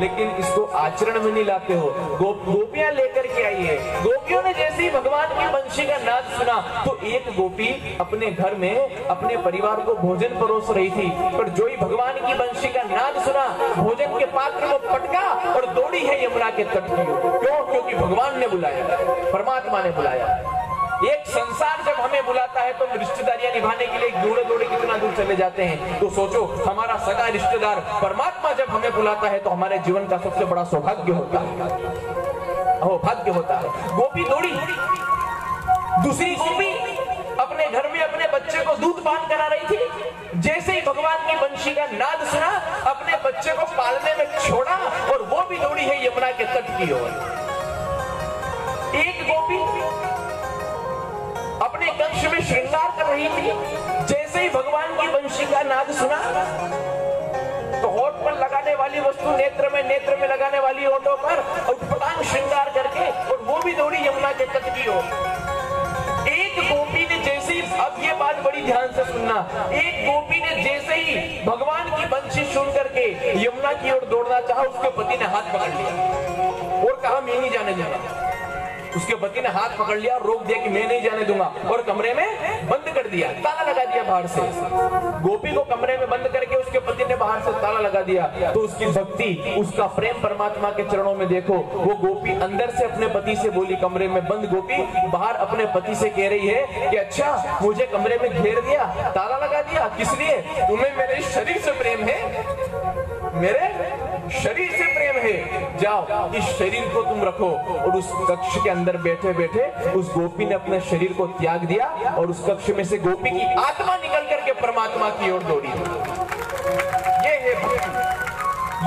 लेकिन इसको आचरण में नहीं लाते हो। गो, गोपियाँ लेकर के आई है। गोपियों ने जैसे ही भगवान की वंशी का नाद सुना तो एक गोपी अपने घर में अपने परिवार को भोजन परोस रही थी। पर जो ही भगवान की वंशी का नाद सुना भोजन के पात्र को पटका और दौड़ी है यमुना के तट की क्यों? क्योंकि भगवान ने बुलाया। परमात्मा ने बुलाया। एक संसार जब हमें बुलाता है तो हम रिश्तेदारियाँ निभाने के लिए दौड़े दौड़े कितना दूर चले जाते हैं। तो सोचो, हमारा सगा रिश्तेदार परमात्मा जब हमें बुलाता है तो हमारे जीवन का सबसे बड़ा सौभाग्य होता है। भाग्य होता है। गोपी दौड़ी। दूसरी गोपी अपने घर में अपने बच्चे को दूध पान करा रही थी। जैसे ही भगवान की बंशी का नाद सुना, अपने बच्चे को पालने में छोड़ा और वो भी दौड़ी है यमुना के तट की ओर। एक गोपी अपने कक्ष में श्रृंगार कर रही थी। जैसे ही भगवान की वंशी का नाद सुना तो होठ पर लगाने वाली वस्तु नेत्र में नेत्र में लगाने वाली होठों पर उठपटांग श्रृंगार करके और वो भी दौड़ी यमुना के तट की ओर। एक गोपी ने जैसे ही, अब ये बात बड़ी ध्यान से सुनना, एक गोपी ने जैसे ही भगवान की बंशी सुन करके यमुना की ओर दौड़ना चाहा, उसके पति ने हाथ पकड़ लिया और कहा, मैं नहीं जाने देना उसके पति ने हाथ पकड़ लिया, रोक दिया कि मैं नहीं जाने दूँगा और कमरे में बंद कर दिया, ताला लगा दिया बाहर से। गोपी को कमरे में बंद करके उसके पति ने बाहर से ताला लगा दिया। तो उसकी भक्ति, उसका प्रेम परमात्मा के चरणों में देखो, वो गोपी अंदर से अपने पति से बोली, कमरे में बंद गोपी, बाहर अपने पति से कह रही है कि अच्छा मुझे कमरे में घेर दिया, ताला लगा दिया। किस लिए? तुम्हें मेरे शरीर से प्रेम है। मेरे शरीर से है। जाओ, इस शरीर को तुम रखो और उस कक्ष के अंदर बैठे बैठे उस गोपी ने अपने शरीर को त्याग दिया और उस कक्ष में से गोपी की आत्मा निकल करके परमात्मा की ओर दौड़ी। ये है भक्ति।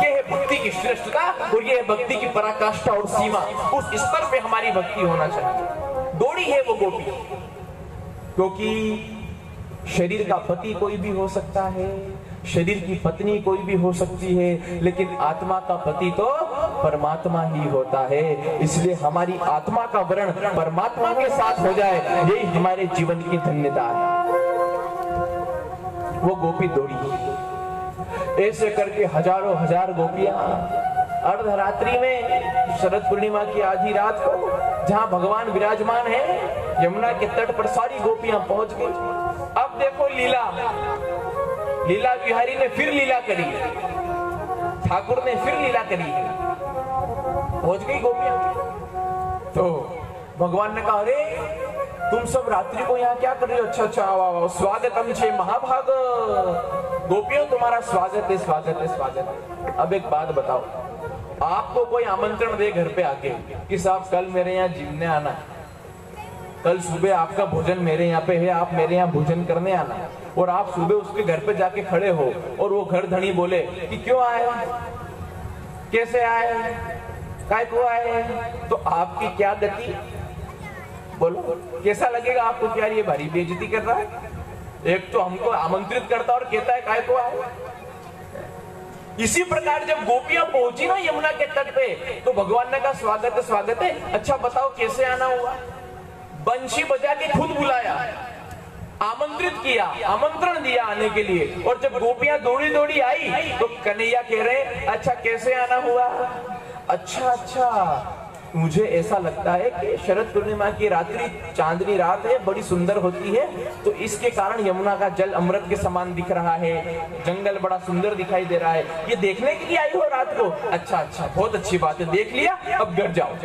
ये है भक्ति की श्रेष्ठता और ये है भक्ति की पराकाष्ठा और सीमा। उस स्तर पे हमारी भक्ति होना चाहिए। दौड़ी है वो गोपी। क्योंकि शरीर का पति कोई भी हो सकता है। शरीर की पत्नी कोई भी हो सकती है, लेकिन आत्मा का पति तो परमात्मा ही होता है। इसलिए हमारी आत्मा का वर्ण परमात्मा के साथ हो जाए, यही हमारे जीवन की धन्यता है। वो गोपी दौड़ी ऐसे करके हज़ारों हज़ार गोपियाँ अर्धरात्रि में शरद पूर्णिमा की आधी रात को जहाँ भगवान विराजमान है, यमुना के तट पर सारी गोपियाँ पहुँच गई। अब देखो लीला। लीला बिहारी ने फिर लीला करी। ठाकुर ने फिर लीला करी। है पहुँच गई गोपियाँ। तो भगवान ने कहा, अरे, तुम सब रात्रि को यहाँ क्या कर रहे हो? अच्छा अच्छा वाह स्वागतम छे महाभाग। गोपियों, तुम्हारा स्वागत है स्वागत है स्वागत है। अब एक बात बताओ। आपको कोई आमंत्रण दे घर पे आके कि साहब, कल मेरे यहाँ जिमने आना कल सुबह आपका भोजन मेरे यहाँ पे है, आप मेरे यहाँ भोजन करने आना। और आप सुबह उसके घर पे जाके खड़े हो और वो घर धनी बोले कि क्यों आए कैसे आए काय को आए तो आपकी क्या गति? बोलो, कैसा लगेगा आपको क्या ये भारी बेजती कर रहा है? एक तो हमको आमंत्रित करता और कहता है काय को आए इसी प्रकार जब गोपियाँ पहुँची ना यमुना के तट पे तो भगवान ने कहा, स्वागत है स्वागत है। अच्छा बताओ कैसे आना हुआ? बंशी बजा के खुद बुलाया, आमंत्रित किया, आमंत्रण दिया आने के लिए। और जब गोपियाँ दौड़ी दौड़ी आई तो कन्हैया कह रहे अच्छा कैसे आना हुआ? अच्छा अच्छा मुझे ऐसा लगता है कि शरद पूर्णिमा की रात्रि, चांदनी रात है, बड़ी सुंदर होती है तो इसके कारण यमुना का जल अमृत के समान दिख रहा है, जंगल बड़ा सुंदर दिखाई दे रहा है। ये देखने के लिए आई हो रात को? अच्छा अच्छा बहुत अच्छी बात है, देख लिया, अब घर जाओ।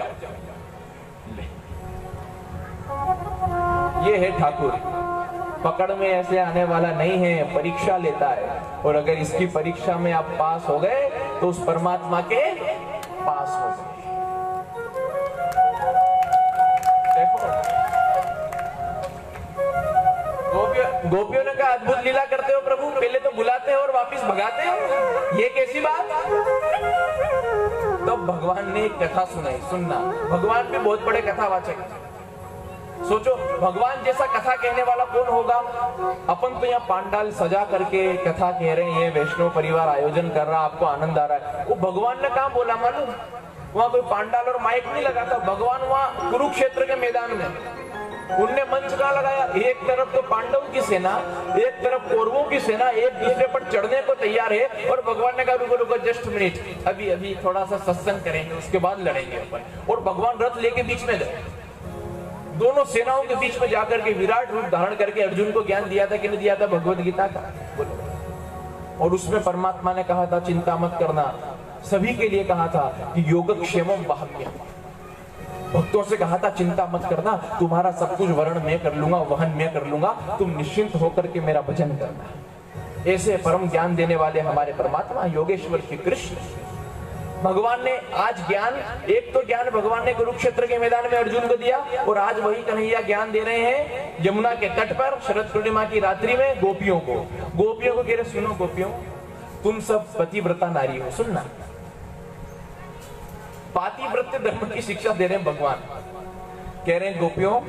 ये है ठाकुर। पकड़ में ऐसे आने वाला नहीं है, परीक्षा लेता है। और अगर इसकी परीक्षा में आप पास हो गए तो उस परमात्मा के पास हो गए। गोपियों ने कहा, अद्भुत लीला करते हो प्रभु, पहले तो बुलाते हो और वापस भगाते हो। ये कैसी बात? तब भगवान ने एक कथा सुनाई, सुनना। भगवान भी बहुत बड़े कथावाचक। सोचो, भगवान जैसा कथा कहने वाला कौन होगा? अपन तो यहाँ पांडाल सजा करके कथा कह रहे हैं, ये वैष्णव परिवार आयोजन कर रहा, आपको आनंद आ रहा है। वो भगवान ने कहा बोला मालूम? वहाँ कोई पांडाल और माइक नहीं लगा था। भगवान वहाँ कुरुक्षेत्र के मैदान में। उनने मंच कहा लगाया? एक तरफ़ तो पांडव की सेना, एक तरफ़ कौरवों की सेना, एक दूसरे पर चढ़ने को तैयार है और भगवान ने कहा, रुको रुको जस्ट मिनट अभी अभी थोड़ा सा सत्संग करेंगे, उसके बाद लड़ेंगे अपन। और भगवान रथ लेके बीच में गए। दोनों सेनाओं के बीच में जाकर के विराट रूप धारण करके अर्जुन को ज्ञान दिया था कि नहीं दिया था, भगवत गीता का। बोलो। और उसमें परमात्मा ने कहा था, चिंता मत करना। सभी के लिए कहा था कि योगक्षेमम वाहम्य। भक्तों से कहा था, चिंता मत करना, तुम्हारा सब कुछ वर्ण मैं कर लूँगा, वहन मैं कर लूँगा, तुम निश्चिंत होकर के मेरा भजन करना। ऐसे परम ज्ञान देने वाले हमारे परमात्मा, योगेश्वर श्री कृष्ण। भगवान ने आज ज्ञान, एक तो ज्ञान भगवान ने कुरुक्षेत्र के मैदान में अर्जुन को दिया और आज वही कन्हैया ज्ञान दे रहे हैं यमुना के तट पर, शरद पूर्णिमा की रात्रि में गोपियों को। गोपियों को कह रहे सुनो गोपियों, तुम सब पतिव्रता नारी हो, सुनना। पातिव्रत्य धर्म की शिक्षा दे रहे हैं भगवान। कह रहे हैं, गोपियों,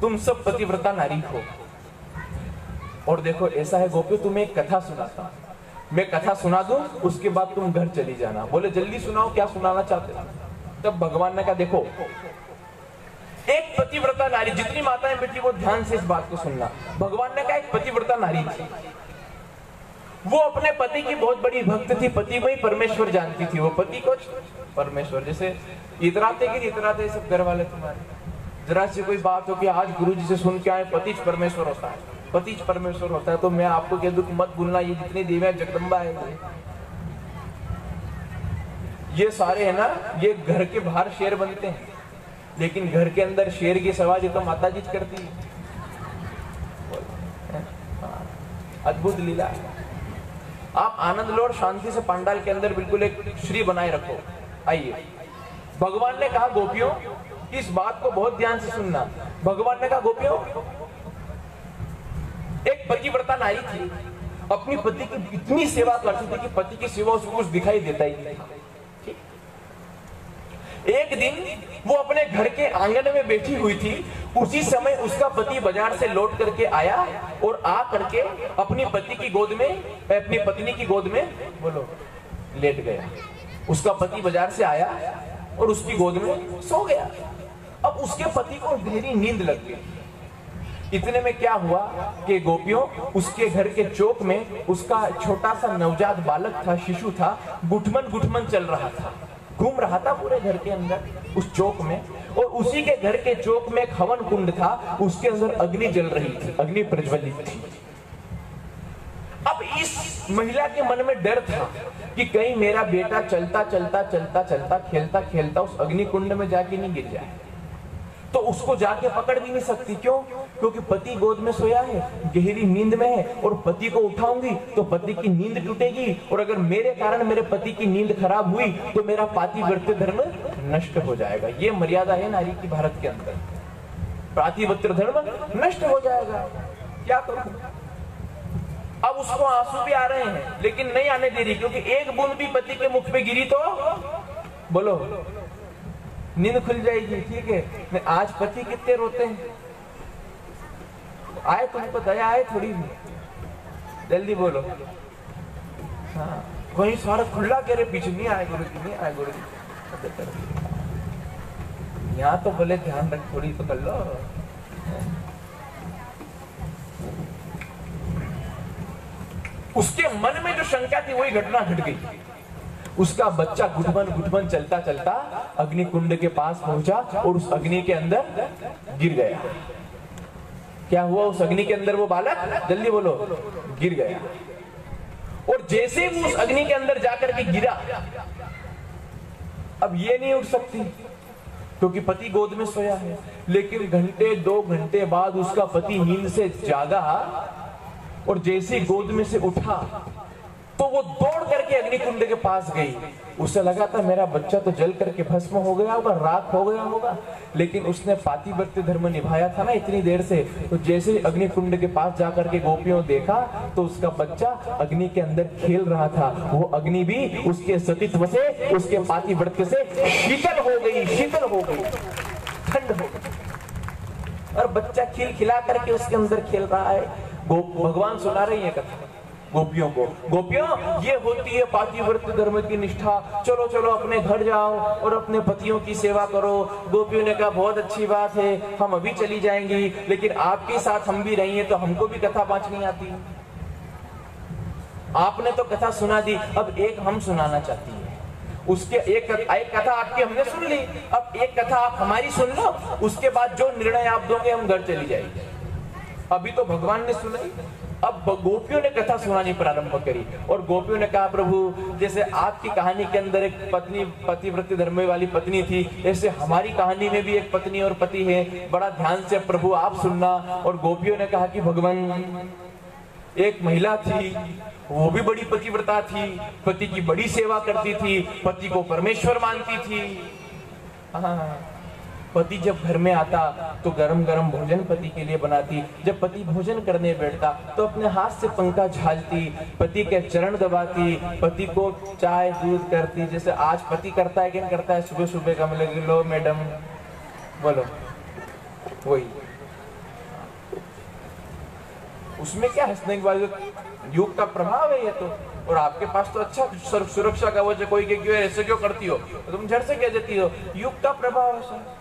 तुम सब पतिव्रता नारी हो। और देखो, ऐसा है, गोपियों, तुम्हें एक कथा सुनाता हूँ। मैं कथा सुना दूँ, उसके बाद तुम घर चली जाना। बोले, जल्दी सुनाओ, क्या सुनाना चाहते तब भगवान ने कहा, देखो, एक पतिव्रता नारी, जितनी माताएँ बेटी, वो ध्यान से इस बात को सुनना। भगवान ने कहा, एक पतिव्रता नारी थी। वो अपने पति की बहुत बड़ी भक्त थी, पति को ही परमेश्वर जानती थी। वो पति को परमेश्वर, जैसे इतराते कि इतराते सब घर वाले तुम्हारे। जरा सी कोई बात हो कि आज गुरु जी से सुन के आए, पति परमेश्वर होता है। पतिज परमेश्वर होता है तो मैं आपको कह दूँ मत भूलना, ये जितनी देवियाँ जगदम्बा है ये। सारे है ना, ये घर के बाहर शेर बनते हैं, लेकिन घर के अंदर शेर की सवारी तो माता जी करती है। अद्भुत लीला आप आनंद लो और शांति से पंडाल के अंदर बिल्कुल एक श्री बनाए रखो। आइए। भगवान ने कहा, गोपियों, इस बात को बहुत ध्यान से सुनना। भगवान ने कहा, गोपियों एक पतिव्रता नारी थी। अपनी पति की इतनी सेवा करती थी कि पति की सेवा उसको कुछ दिखाई देता ही नहीं एक दिन वो अपने घर के आँगन में बैठी हुई थी। उसी समय उसका पति बाज़ार से लौट करके आया और आ करके अपनी पति की गोद में, अपनी पत्नी की गोद में बोलो, लेट गया। उसका पति बाज़ार से आया और उसकी गोद में सो गया। अब उसके पति को गहरी नींद लग गई। इतने में क्या हुआ कि गोपियों, उसके घर के चौक में उसका छोटा सा नवजात बालक था, शिशु था गुटमन गुटमन चल रहा था। घूम रहा था पूरे घर के अंदर, उस चौक में। और उसी के घर के चौक में एक हवन कुंड था, उसके अंदर अग्नि जल रही थी, अग्नि प्रज्वलित थी। अब इस महिला के मन में डर था कि कहीं मेरा बेटा चलता चलता चलता चलता, खेलता खेलता उस अग्नि कुंड में जाके नहीं गिर जाए। तो उसको जाके पकड़ भी नहीं सकती। क्यों? क्योंकि पति गोद में सोया है, गहरी नींद में है, और पति को उठाऊँगी तो पति की नींद टूटेगी, और अगर मेरे कारण मेरे पति की नींद खराब हुई तो मेरा पातिव्रत्य धर्म नष्ट हो जाएगा। ये मर्यादा है नारी की भारत के अंदर। पातिव्रत्य धर्म नष्ट हो जाएगा। क्या करूँ? अब उसको आँसू भी आ रहे हैं, लेकिन नहीं आने दे रही, क्योंकि एक बूंद भी पति के मुख पे गिरी तो? बोलो। नींद खुल जाएगी, ठीक है? मैं आज पति कितने रोते हैं? आए तुमको दया आए थोड़ी। भी जल्दी बोलो। हाँ कोई सारा खुला कह रहे पीछे नहीं आए गुरु जी नहीं आए गुरु जी। यहाँ तो बोले, ध्यान रख, थोड़ी तो कर लो। उसके मन में जो शंका थी, वही घटना घट गई। उसका बच्चा गुटमन गुटमन चलता चलता अग्नि कुंड के पास पहुँचा और उस अग्नि के अंदर गिर गया। क्या हुआ उस अग्नि के अंदर वो बालक? जल्दी बोलो। गिर गया। और जैसे वो उस अग्नि के अंदर जाकर के गिरा, अब ये नहीं उठ सकती, क्योंकि पति गोद में सोया है। लेकिन घंटे, दो घंटे बाद उसका पति नींद से जागा और जैसे गोद में से उठा तो वो दौड़ करके अग्निकुंड के पास गई। उसे लगा था, मेरा बच्चा तो जल करके भस्म हो गया होगा, राख हो गया होगा। लेकिन उसने पातिव्रत्य धर्म निभाया था ना इतनी देर से। तो जैसे अग्निकुंड के पास जाकर के गोपियों देखा तो उसका बच्चा अग्नि के अंदर खेल रहा था। वो अग्नि भी उसके सतीत्व से, उसके पातिव्रत्य से शीतल हो गई, शीतल हो गई, ठंड हो गई। और बच्चा खिल खिला करके उसके अंदर खेल रहा है। भगवान सुना रही है कथा। गोपियों को। गोपियों, ये होती है पातिव्रत धर्म की निष्ठा। चलो चलो, अपने घर जाओ और अपने पतियों की सेवा करो। गोपियों ने कहा, बहुत अच्छी बात है, हम अभी चली जाएँगी, लेकिन आपके साथ हम भी रही हैं तो हमको भी कथा पाँच नहीं आती। आपने तो कथा सुना दी, अब एक हम सुनाना चाहती है। उसके, एक एक कथा आपकी हमने सुन ली। अब एक कथा आप हमारी सुन लो, उसके बाद जो निर्णय आप दोगे, हम घर चली जाएँगे। अभी तो भगवान ने सुनाई। अब गोपियों ने कथा सुनानी प्रारंभ करी और गोपियों ने कहा, प्रभु, जैसे आपकी कहानी के अंदर एक पत्नी, पतिव्रत धर्म वाली पत्नी थी, ऐसे हमारी कहानी में भी एक पत्नी और पति है। बड़ा ध्यान से प्रभु आप सुनना। और गोपियों ने कहा कि, भगवान, एक महिला थी, वो भी बड़ी पतिव्रता थी, पति की बड़ी सेवा करती थी, पति को परमेश्वर मानती थी। हाँ। पति जब घर में आता तो गरम गरम भोजन पति के लिए बनाती। जब पति भोजन करने बैठता तो अपने हाथ से पंखा झालती, पति के चरण दबाती, पति को चाय, दूध करती। जैसे आज पति करता है कि नहीं करता है सुबह सुबह का मतलब लो, मैडम। बोलो। वही। उसमें क्या हंसने के बाद युग का प्रभाव है ये तो। और आपके पास तो अच्छा सुरक्षा का वजह कोई के क्यों ऐसे क्यों करती हो? तो तुम झड़ से कह देती हो। युग का प्रभाव है, सर।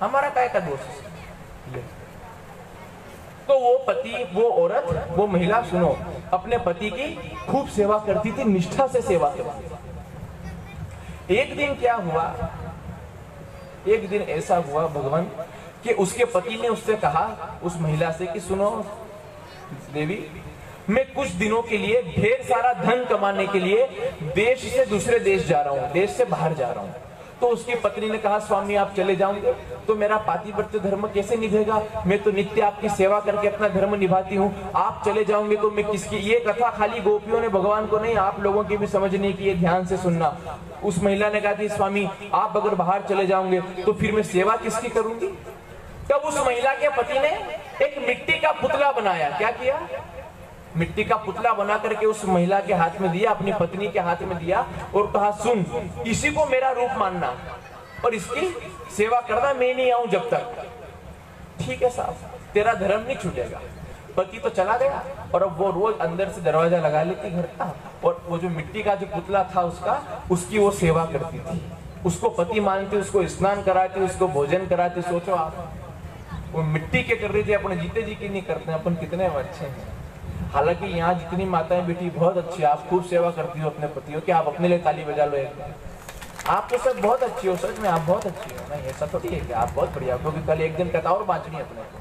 हमारा काय का दोष तो वो पति, वो औरत, वो महिला, सुनो, अपने पति की खूब सेवा करती थी, निष्ठा से सेवा करती एक दिन क्या हुआ? एक दिन ऐसा हुआ भगवान, कि उसके पति ने उससे कहा, उस महिला से कि सुनो, देवी, मैं कुछ दिनों के लिए ढेर सारा धन कमाने के लिए देश से दूसरे देश जा रहा हूँ, देश से बाहर जा रहा हूँ। तो उसकी पत्नी ने कहा, स्वामी, आप चले जाओगे। तो मेरा पातिव्रत्य धर्म कैसे निभेगा? मैं तो नित्य आपकी सेवा करके अपना धर्म निभाती हूँ। आप चले जाओगे तो मैं किसकी ये कथा खाली गोपियों ने, भगवान को नहीं, आप लोगों की भी समझने की ध्यान से सुनना। उस महिला ने कहा थी स्वामी, आप अगर बाहर चले जाओगे तो फिर मैं सेवा किसकी करूँगी? तब उस महिला के पति ने एक मिट्टी का पुतला बनाया। क्या किया? मिट्टी का पुतला बना करके उस महिला के हाथ में दिया, अपनी पत्नी के हाथ में दिया और कहा, सुन, इसी को मेरा रूप मानना और इसकी सेवा करना मैं नहीं आऊँ जब तक। ठीक है साहब, तेरा धर्म नहीं छूटेगा। पति तो चला गया और अब वो रोज अंदर से दरवाज़ा लगा लेती घर का और वो जो मिट्टी का जो पुतला था उसका, उसकी वो सेवा करती थी। उसको पति मानती, उसको स्नान कराती, उसको भोजन कराती, सोचो आप, वो मिट्टी के कर रही थी, अपने जीते जी की नहीं करते, अपन कितने अच्छे हैं। हालाँकि यहाँ जितनी माताएँ बेटी बहुत अच्छी है। आप खूब सेवा करती हो अपने पतियों की। आप अपने लिए ताली बजा लो एक आप तो सब बहुत अच्छी हो सच में आप बहुत अच्छी हो। नहीं ऐसा थोड़ी है कि आप बहुत बढ़िया क्योंकि कल एक दिन कथा और बांचनी अपने को।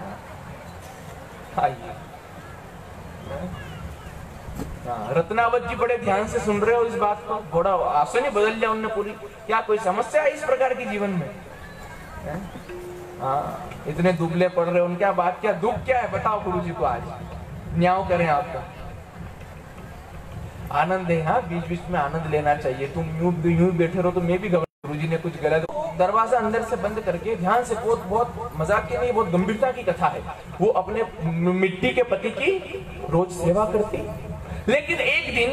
हाँ। आइए। हाँ, रत्नावत जी बड़े ध्यान से सुन रहे हो इस बात को। थोड़ा आसन ही बदल लिया उनने पूरी। क्या कोई समस्या है इस प्रकार की जीवन में? हैं? हाँ इतने दुबले पड़ रहे उनका बात क्या, दुख क्या है? बताओ गुरु जी को आज। न्याव करें आपका। आनंद है हाँ बीच बीच में आनंद लेना चाहिए। तुम यूँ यूँ बैठे रहो तो मैं भी गुरु जी ने कुछ गलत दरवाज़ा अंदर से बंद करके ध्यान से बहुत बहुत मज़ाक की नहीं, बहुत गंभीरता की कथा है। वो अपने मिट्टी के पति की रोज सेवा करती। लेकिन एक दिन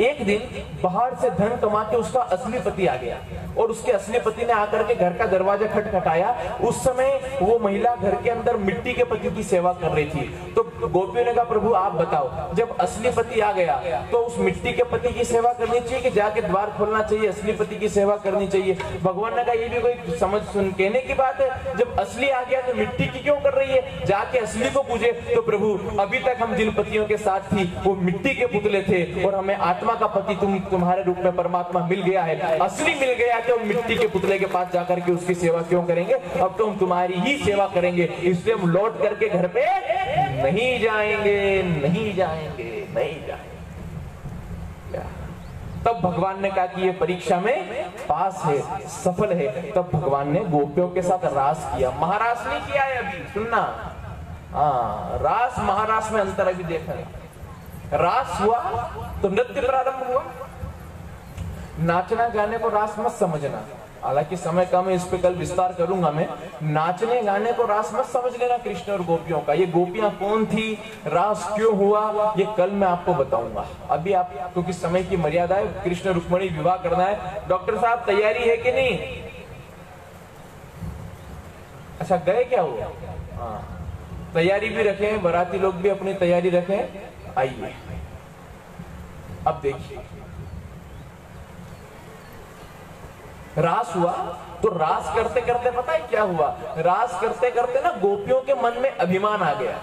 एक दिन बाहर से धन कमा के उसका असली पति आ गया और उसके असली पति ने आकर के घर का दरवाज़ा खटखटाया। उस समय वो महिला घर के अंदर मिट्टी के पति की सेवा कर रही थी। तो गोपियों ने कहा, प्रभु, आप बताओ, जब असली पति आ गया तो उस मिट्टी के पति की सेवा करनी चाहिए कि जाके द्वार खोलना चाहिए? असली पति की सेवा करनी चाहिए? भगवान ने कहा, ये भी कोई समझ सुन कहने की बात है। जब असली आ गया तो मिट्टी की क्यों कर रही है? जाके असली को पूछे। तो प्रभु, अभी तक हम जिन पतियों के साथ थी, वो मिट्टी के पुतले थे और हमें आत्मा का पति तुम, तुम्हारे रूप में परमात्मा मिल गया है, असली मिल गया तो मिट्टी के पुतले के पास जाकर के उसकी सेवा क्यों करेंगे? अब तो हम तुम्हारी ही सेवा करेंगे, इसलिए हम लौट करके घर पे नहीं जाएँगे नहीं जाएँगे नहीं जाएँगे। तब भगवान ने कहा कि ये परीक्षा में पास है, सफल है। तब भगवान ने गोपियों के साथ रास किया। महारास नहीं किया है अभी, सुनना। हाँ रास महारास में अंतर अभी देखा रास हुआ तो नृत्य प्रारंभ हुआ। नाचना गाने को रास मत समझना। हालाँकि समय कम है, इस पे कल विस्तार करूँगा मैं। नाचने गाने को रास मत समझ लेना, कृष्ण और गोपियों का। ये गोपियाँ कौन थी? रास क्यों हुआ? ये कल मैं आपको बताऊँगा। अभी आप, क्योंकि समय की मर्यादा है, कृष्ण रुक्मणी विवाह करना है। डॉक्टर साहब, तैयारी है कि नहीं? अच्छा गए क्या हुआ हाँ। तैयारी भी रखें, बराती लोग भी अपनी तैयारी रखें। आइए। अब देखिए। रास हुआ तो रास करते करते पता है क्या हुआ? रास करते करते ना गोपियों के मन में अभिमान आ गया।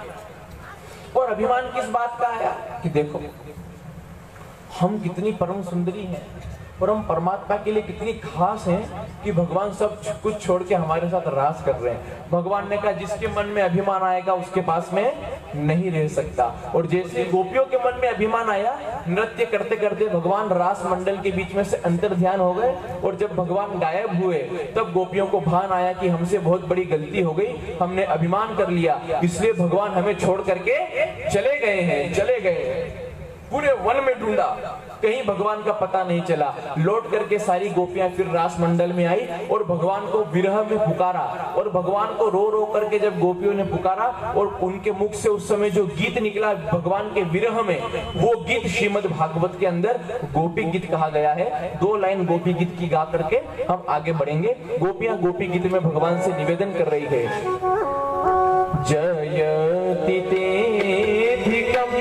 और अभिमान किस बात का आया? कि देखो, हम कितनी परम सुंदरी हैं। और हम परमात्मा के लिए कितनी खास हैं कि भगवान सब कुछ छोड़ के हमारे साथ रास कर रहे हैं। भगवान ने कहा, जिसके मन में अभिमान आएगा, उसके पास में नहीं रह सकता। और जैसे गोपियों के मन में अभिमान आया, नृत्य करते करते भगवान रास मंडल के बीच में से अंतर ध्यान हो गए और जब भगवान गायब हुए, तब गोपियों को भान आया कि हमसे बहुत बड़ी गलती हो गई, हमने अभिमान कर लिया। इसलिए भगवान हमें छोड़ करके चले गए हैं, चले गए पूरे वन में ढूंढा। कहीं भगवान का पता नहीं चला। लौट करके सारी गोपियाँ फिर रास मंडल में आई और भगवान को विरह में पुकारा और भगवान को रो रो करके जब गोपियों ने पुकारा और उनके मुख से उस समय जो गीत निकला भगवान के विरह में, वो गीत श्रीमद भागवत के अंदर गोपी गीत कहा गया है। दो लाइन गोपी गीत की गा करके हम आगे बढ़ेंगे। गोपियाँ गोपी गीत में भगवान से निवेदन कर रही है। जयति तेधिकम्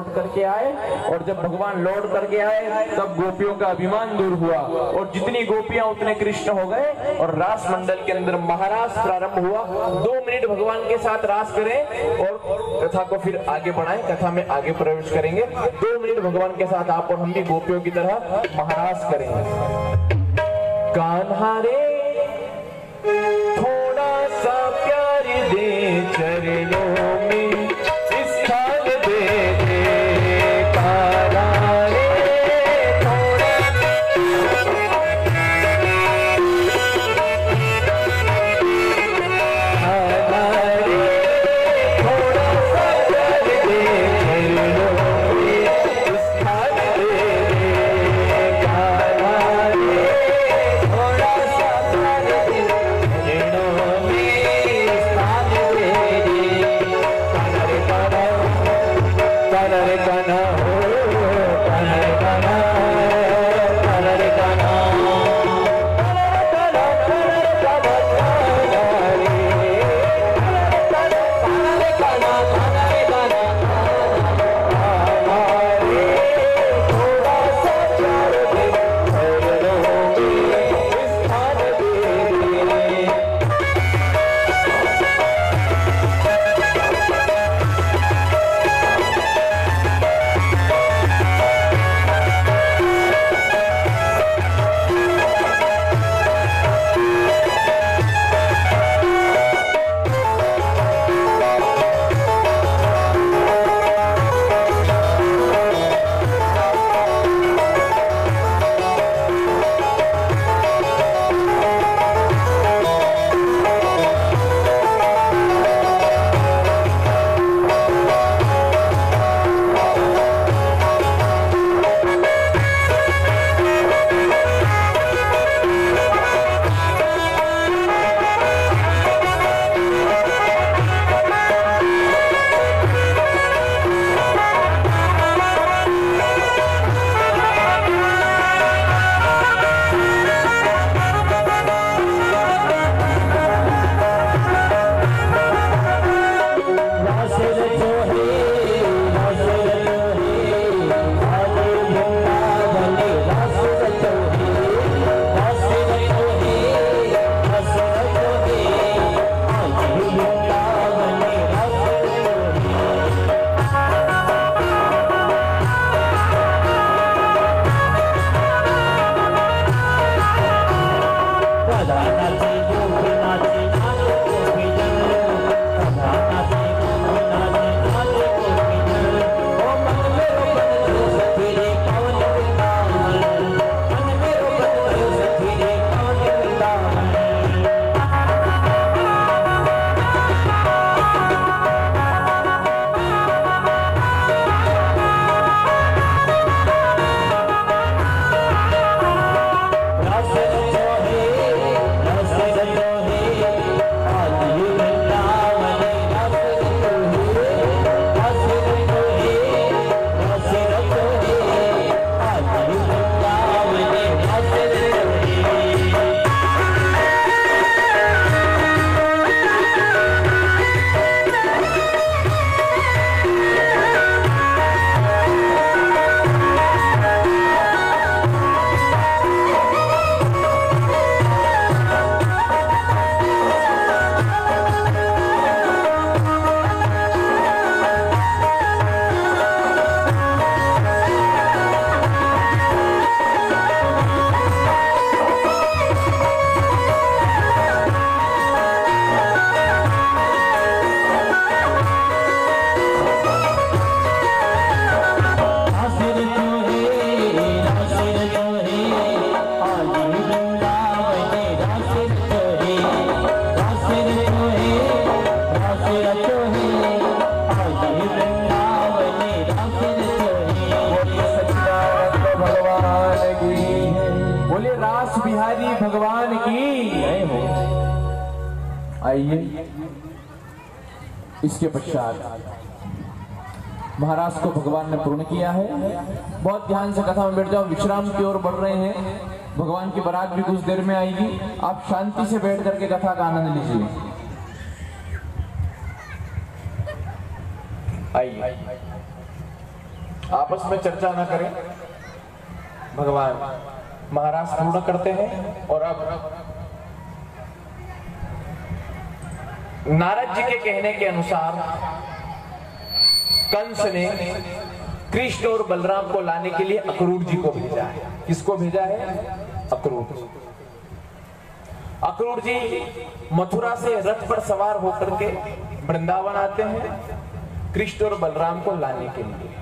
लौट करके आए और जब भगवान लौट करके आए, तब गोपियों का अभिमान दूर हुआ और जितनी गोपियाँ उतने कृष्ण हो गए और रास मंडल के अंदर महारास प्रारंभ हुआ। दो मिनट भगवान के साथ रास करें और कथा को फिर आगे बढ़ाएँ। कथा में आगे प्रवेश करेंगे। दो मिनट भगवान के साथ आप और हम भी गोपियों की तरह महारास करेंगे। कान्हा रे पूर्ण किया है। बहुत ध्यान से कथा में बैठ जाओ, विश्राम की ओर बढ़ रहे हैं। भगवान की बारात भी कुछ देर में आएगी। आप शांति से बैठ करके कथा का आनंद लीजिए। आइए। आपस में चर्चा ना करें। भगवान महाराज पूर्ण करते हैं और अब नारद जी के कहने के अनुसार कंस ने कृष्ण और बलराम को लाने के लिए अक्रूर जी को भेजा है। किसको भेजा है? अक्रूर अक्रूर जी मथुरा से रथ पर सवार होकर के वृंदावन आते हैं, कृष्ण और बलराम को लाने के लिए।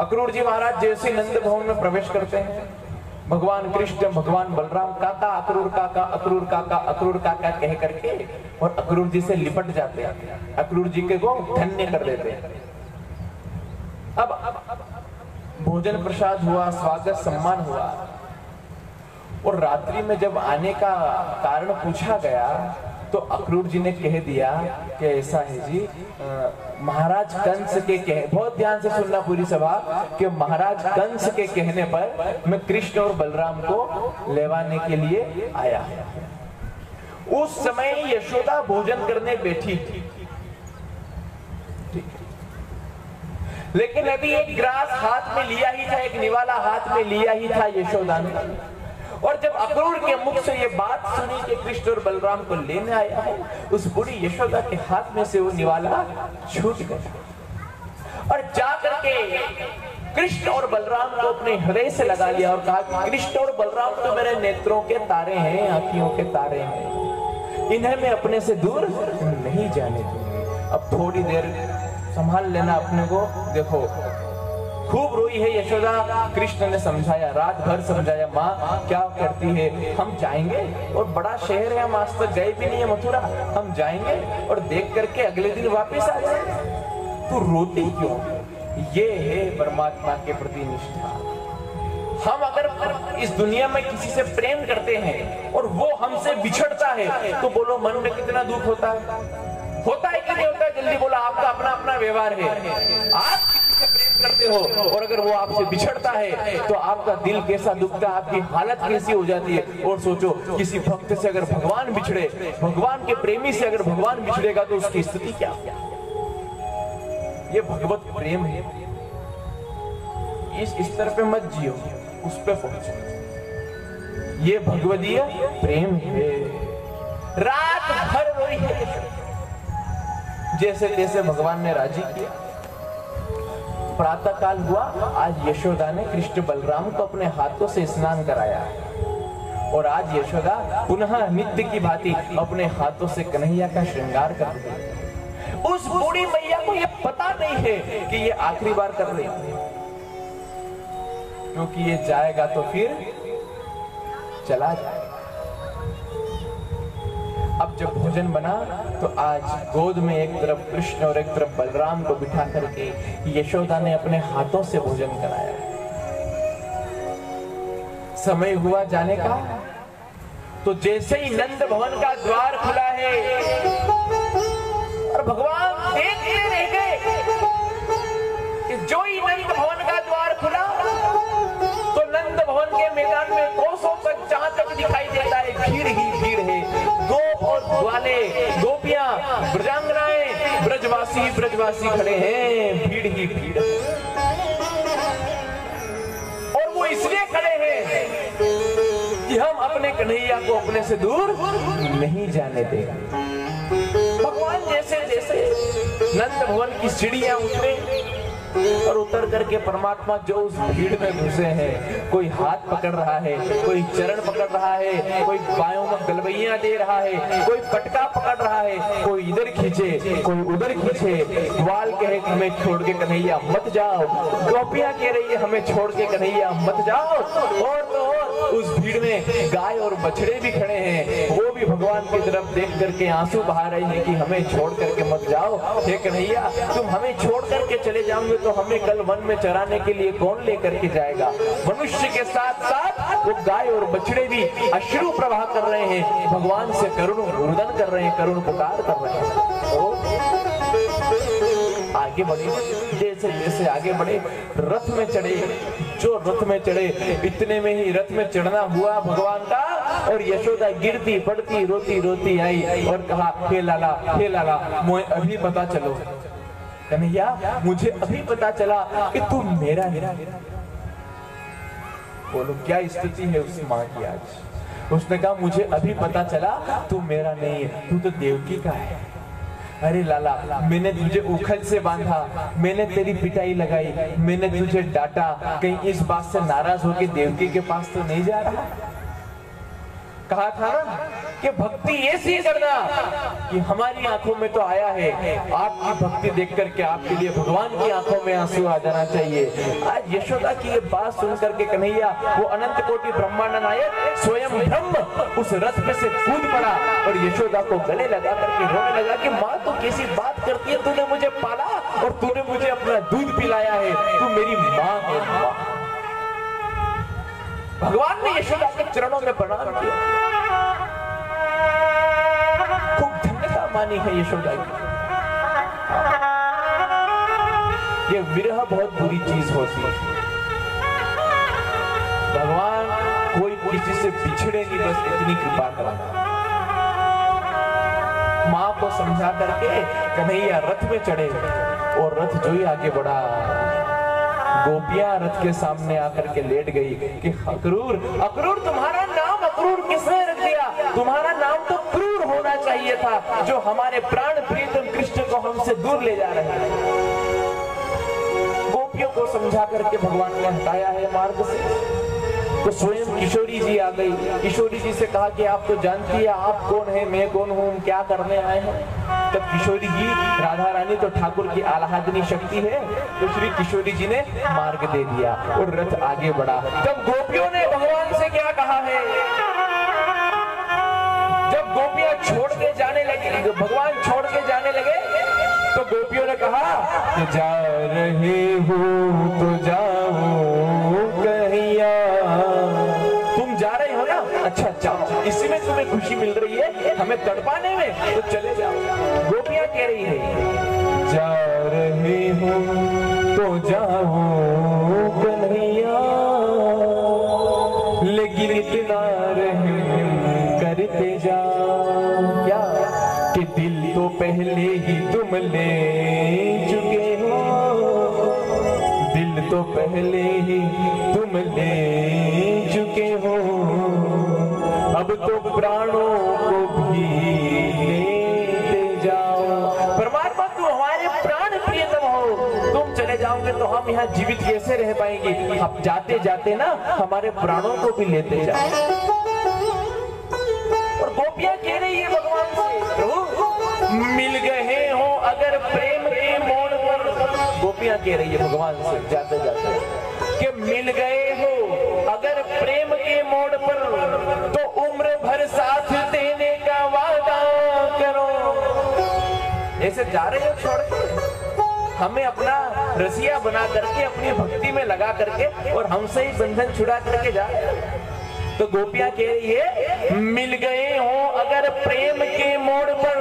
अक्रूर जी महाराज जैसे नंद भवन में प्रवेश करते हैं। भगवान कृष्ण, भगवान बलराम काका, अक्रूर काका अक्रूर काका अक्रूर काका कह करके और अक्रूर जी से लिपट जाते हैं। अक्रूर जी के को धन्य कर देते हैं। अब अब भोजन प्रसाद हुआ, स्वागत, सम्मान हुआ। और रात्रि में जब आने का कारण पूछा गया तो अक्रूर जी ने कह दिया कि ऐसा है जी महाराज कंस के कह, बहुत ध्यान से सुनना पूरी सभा, कि महाराज कंस के कहने पर मैं कृष्ण और बलराम को लेवाने के लिए आया। उस समय यशोदा भोजन करने बैठी थी। लेकिन अभी एक ग्रास हाथ में लिया ही था, एक निवाला हाथ में लिया ही था यशोदा ने। और जब अक्रूर के मुख से ये बात सुनी कि कृष्ण और बलराम को लेने आया है, उस बुरी यशोदा के हाथ में से वो निवाला छूट गया। और जा करके कृष्ण और बलराम को अपने हृदय से लगा लिया और कहा कि कृष्ण और बलराम तो मेरे नेत्रों के तारे हैं, आंखियों के तारे हैं। इन्हें मैं अपने से दूर नहीं जाने दूँगी। अब थोड़ी देर संभाल लेना अपने को। देखो खूब रोई है यशोदा। कृष्ण ने समझाया रात भर समझाया, माँ, क्या करती है? हम जाएँगे? और बड़ा शहर है, हम आज तक गए भी नहीं है मथुरा। हम जाएँगे और देख करके अगले दिन वापस आ जाएँगे। तू रोती क्यों? ये है परमात्मा के प्रति निष्ठा। हम अगर इस दुनिया में किसी से प्रेम करते हैं और वो हमसे बिछड़ता है तो बोलो, मन में कितना दुख होता है? होता है कि नहीं होता है, जल्दी बोला, आपका अपना अपना व्यवहार है। आप करते हो और अगर वो आपसे बिछड़ता है तो आपका दिल कैसा दुखता है, आपकी हालत कैसी हो जाती है। और सोचो, किसी भक्त से अगर भगवान बिछड़े, भगवान के प्रेमी से अगर भगवान बिछड़ेगा तो उसकी स्थिति क्या? ये भगवत प्रेम है। इस स्तर पे मत जियो, उस पे पहुंचो ये भगवदीय प्रेम है। रात भर रोई है। जैसे तैसे भगवान ने राज़ी किया प्रातः काल हुआ, आज यशोदा ने कृष्ण बलराम को अपने हाथों से स्नान कराया। और आज यशोदा पुनः नित्य की भांति अपने हाथों से कन्हैया का श्रृंगार कर रही उस बूढ़ी मैया को यह पता नहीं है कि ये आखिरी बार कर रही है। क्योंकि ये जाएगा तो फिर चला जाएगा। अब जब भोजन बना तो आज गोद में एक तरफ़ कृष्ण और एक तरफ़ बलराम को बिठा करके यशोदा ने अपने हाथों से भोजन कराया। समय हुआ जाने का तो जैसे ही नंद भवन का द्वार खुला है, और भगवान देखते रह गए, कि जो ही नंद भवन का द्वार खुला तो नंद भवन के मैदान में कोसों तक जहाँ तक दिखाई देता है, भीड़ ही भीड़। गोप और ग्वाले गोपियाँ, ब्रजांगनाएँ, ब्रजवासी ब्रजवासी खड़े हैं, भीड़ ही भीड़। और वो इसलिए खड़े हैं कि हम अपने कन्हैया को अपने से दूर नहीं जाने देगा। भगवान जैसे जैसे नंद भवन की सीढ़ियाँ उतरे और उतर करके परमात्मा जो उस भीड़ में घुसे हैं, कोई हाथ पकड़ रहा है, कोई चरण पकड़ रहा है, कोई बायों में गलवैया दे रहा है, कोई पटका पकड़ रहा है, कोई इधर खींचे, कोई उधर खींचे। ग्वाल कहे, हमें छोड़ के कन्हैया मत जाओ। गोपियाँ कह रही है, हमें छोड़ के कन्हैया मत जाओ। और तो और, उस भीड़ में गाय और बछड़े भी खड़े हैं। वो भी भगवान की तरफ़ देख करके आँसू बहा रहे हैं कि हमें छोड़ करके मत जाओ। हे कन्हैया, तुम हमें छोड़ करके चले जाओगे तो हमें कल वन में चराने के लिए कौन लेकर के जाएगा? मनुष्य के साथ साथ वो गाय और बछड़े भी अश्रु प्रवाह कर रहे हैं। भगवान से करुण रुदन कर रहे हैं, करुण पुकार कर रहे हैं। तो आगे बढ़े, जैसे जैसे आगे बढ़े, रथ में चढ़े, जो रथ में चढ़े, इतने में ही रथ में चढ़ना हुआ भगवान का, और यशोदा गिरती, पड़ती, रोती रोती आई और कहा, हे लाला हे लाला, मुझे अभी पता चलो कन्हैया, मुझे अभी पता चला कि तू मेरा है। बोलो, क्या स्थिति है उस माँ की आज? उसने कहा, मुझे अभी पता चला, तू मेरा नहीं है, तू तो देवकी का है। अरे लाला, मैंने तुझे उखल से बांधा, मैंने तेरी पिटाई लगाई, मैंने तुझे डांटा, कहीं इस बात से नाराज़ होकर देवकी के पास तो नहीं जा रहा? कहा था ना कि भक्ति ऐसी करना कि हमारी आँखों में तो आया है। आपकी भक्ति देख करके आपके लिए भगवान की आँखों में आँसू आ जाना चाहिए। आज यशोदा की ये बात सुन करके कन्हैया, वो अनंत कोटि ब्रह्मांड नायक स्वयं ब्रह्म उस रथ में से कूद पड़ा और यशोदा को गले लगा करके, रोने लगा कि माँ, तू कैसी बात करती है? तूने मुझे पाला और तूने मुझे अपना दूध पिलाया है। तू मेरी माँ है, माँ। भगवान ने यशोदा के चरणों में प्रणाम किया खूब धन्यता मानी है यशोदा की ये विरह बहुत बुरी चीज़ होती है भगवान कोई किसी से बिछड़े नहीं बस इतनी कृपा करा माँ को समझा करके कन्हैया रथ में चढ़े और रथ जो ही आगे बढ़ा गोपियाँ रथ के सामने आकर के लेट गई कि अक्रूर अक्रूर, तुम्हारा नाम अक्रूर किसने रख दिया? तुम्हारा नाम तो क्रूर होना चाहिए था, जो हमारे प्राण प्रीतम कृष्ण को हमसे दूर ले जा रहे हैं। गोपियों को समझा करके भगवान ने हटाया है मार्ग से। तो स्वयं किशोरी जी आ गई। किशोरी जी से कहा कि आप तो जानती है, आप कौन है, मैं कौन हूँ क्या करने आए हैं? तब किशोरी जी, राधा रानी तो ठाकुर की आह्लादनी शक्ति है तो श्री किशोरी जी ने मार्ग दे दिया और रथ आगे बढ़ा। तब गोपियों ने भगवान से क्या कहा है? जब गोपियाँ छोड़ के जाने लगे, भगवान छोड़ के जाने लगे तो गोपियों ने कहा, जा रहे हो तो जाओ। में खुशी मिल रही है, हमें तड़पाने में तो चले जाओ। गोपियाँ कह रही है, जा रहे हो तो जाओ, कन्हैया। लेकिन इतना रहम करते जाओ क्या? कि दिल तो पहले ही तुम ले चुके हो। दिल तो पहले ही तुम ले अब तो प्राणों को भी लेते जाओ। परमात्मा तुम हमारे प्राण प्रियतम हो। तुम चले जाओगे तो हम यहाँ जीवित कैसे रह पाएँगे? अब जाते जाते ना हमारे प्राणों को भी लेते जाओ। और गोपियाँ कह रही है भगवान से, प्रभु, मिल गए हो अगर प्रेम के मोड़ पर। गोपियाँ कह रही है भगवान से, जाते जाते, कि मिल गए हो अगर प्रेम के मोड़ पर। तो जा रहे हो छोड़ के हमें अपना रसिया बना करके, अपनी भक्ति में लगा करके और हमसे ही बंधन छुड़ा करके जा। तो गोपिया कह रही है मिल गए हो अगर प्रेम के मोड़ पर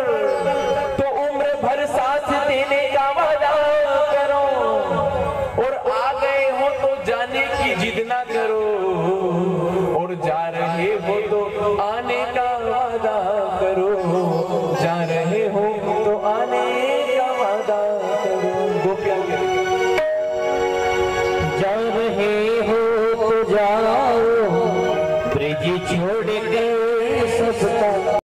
तो उम्र भर साथ देने का वादा करो। और आ गए हो तो जाने की जिद ना करो। और जा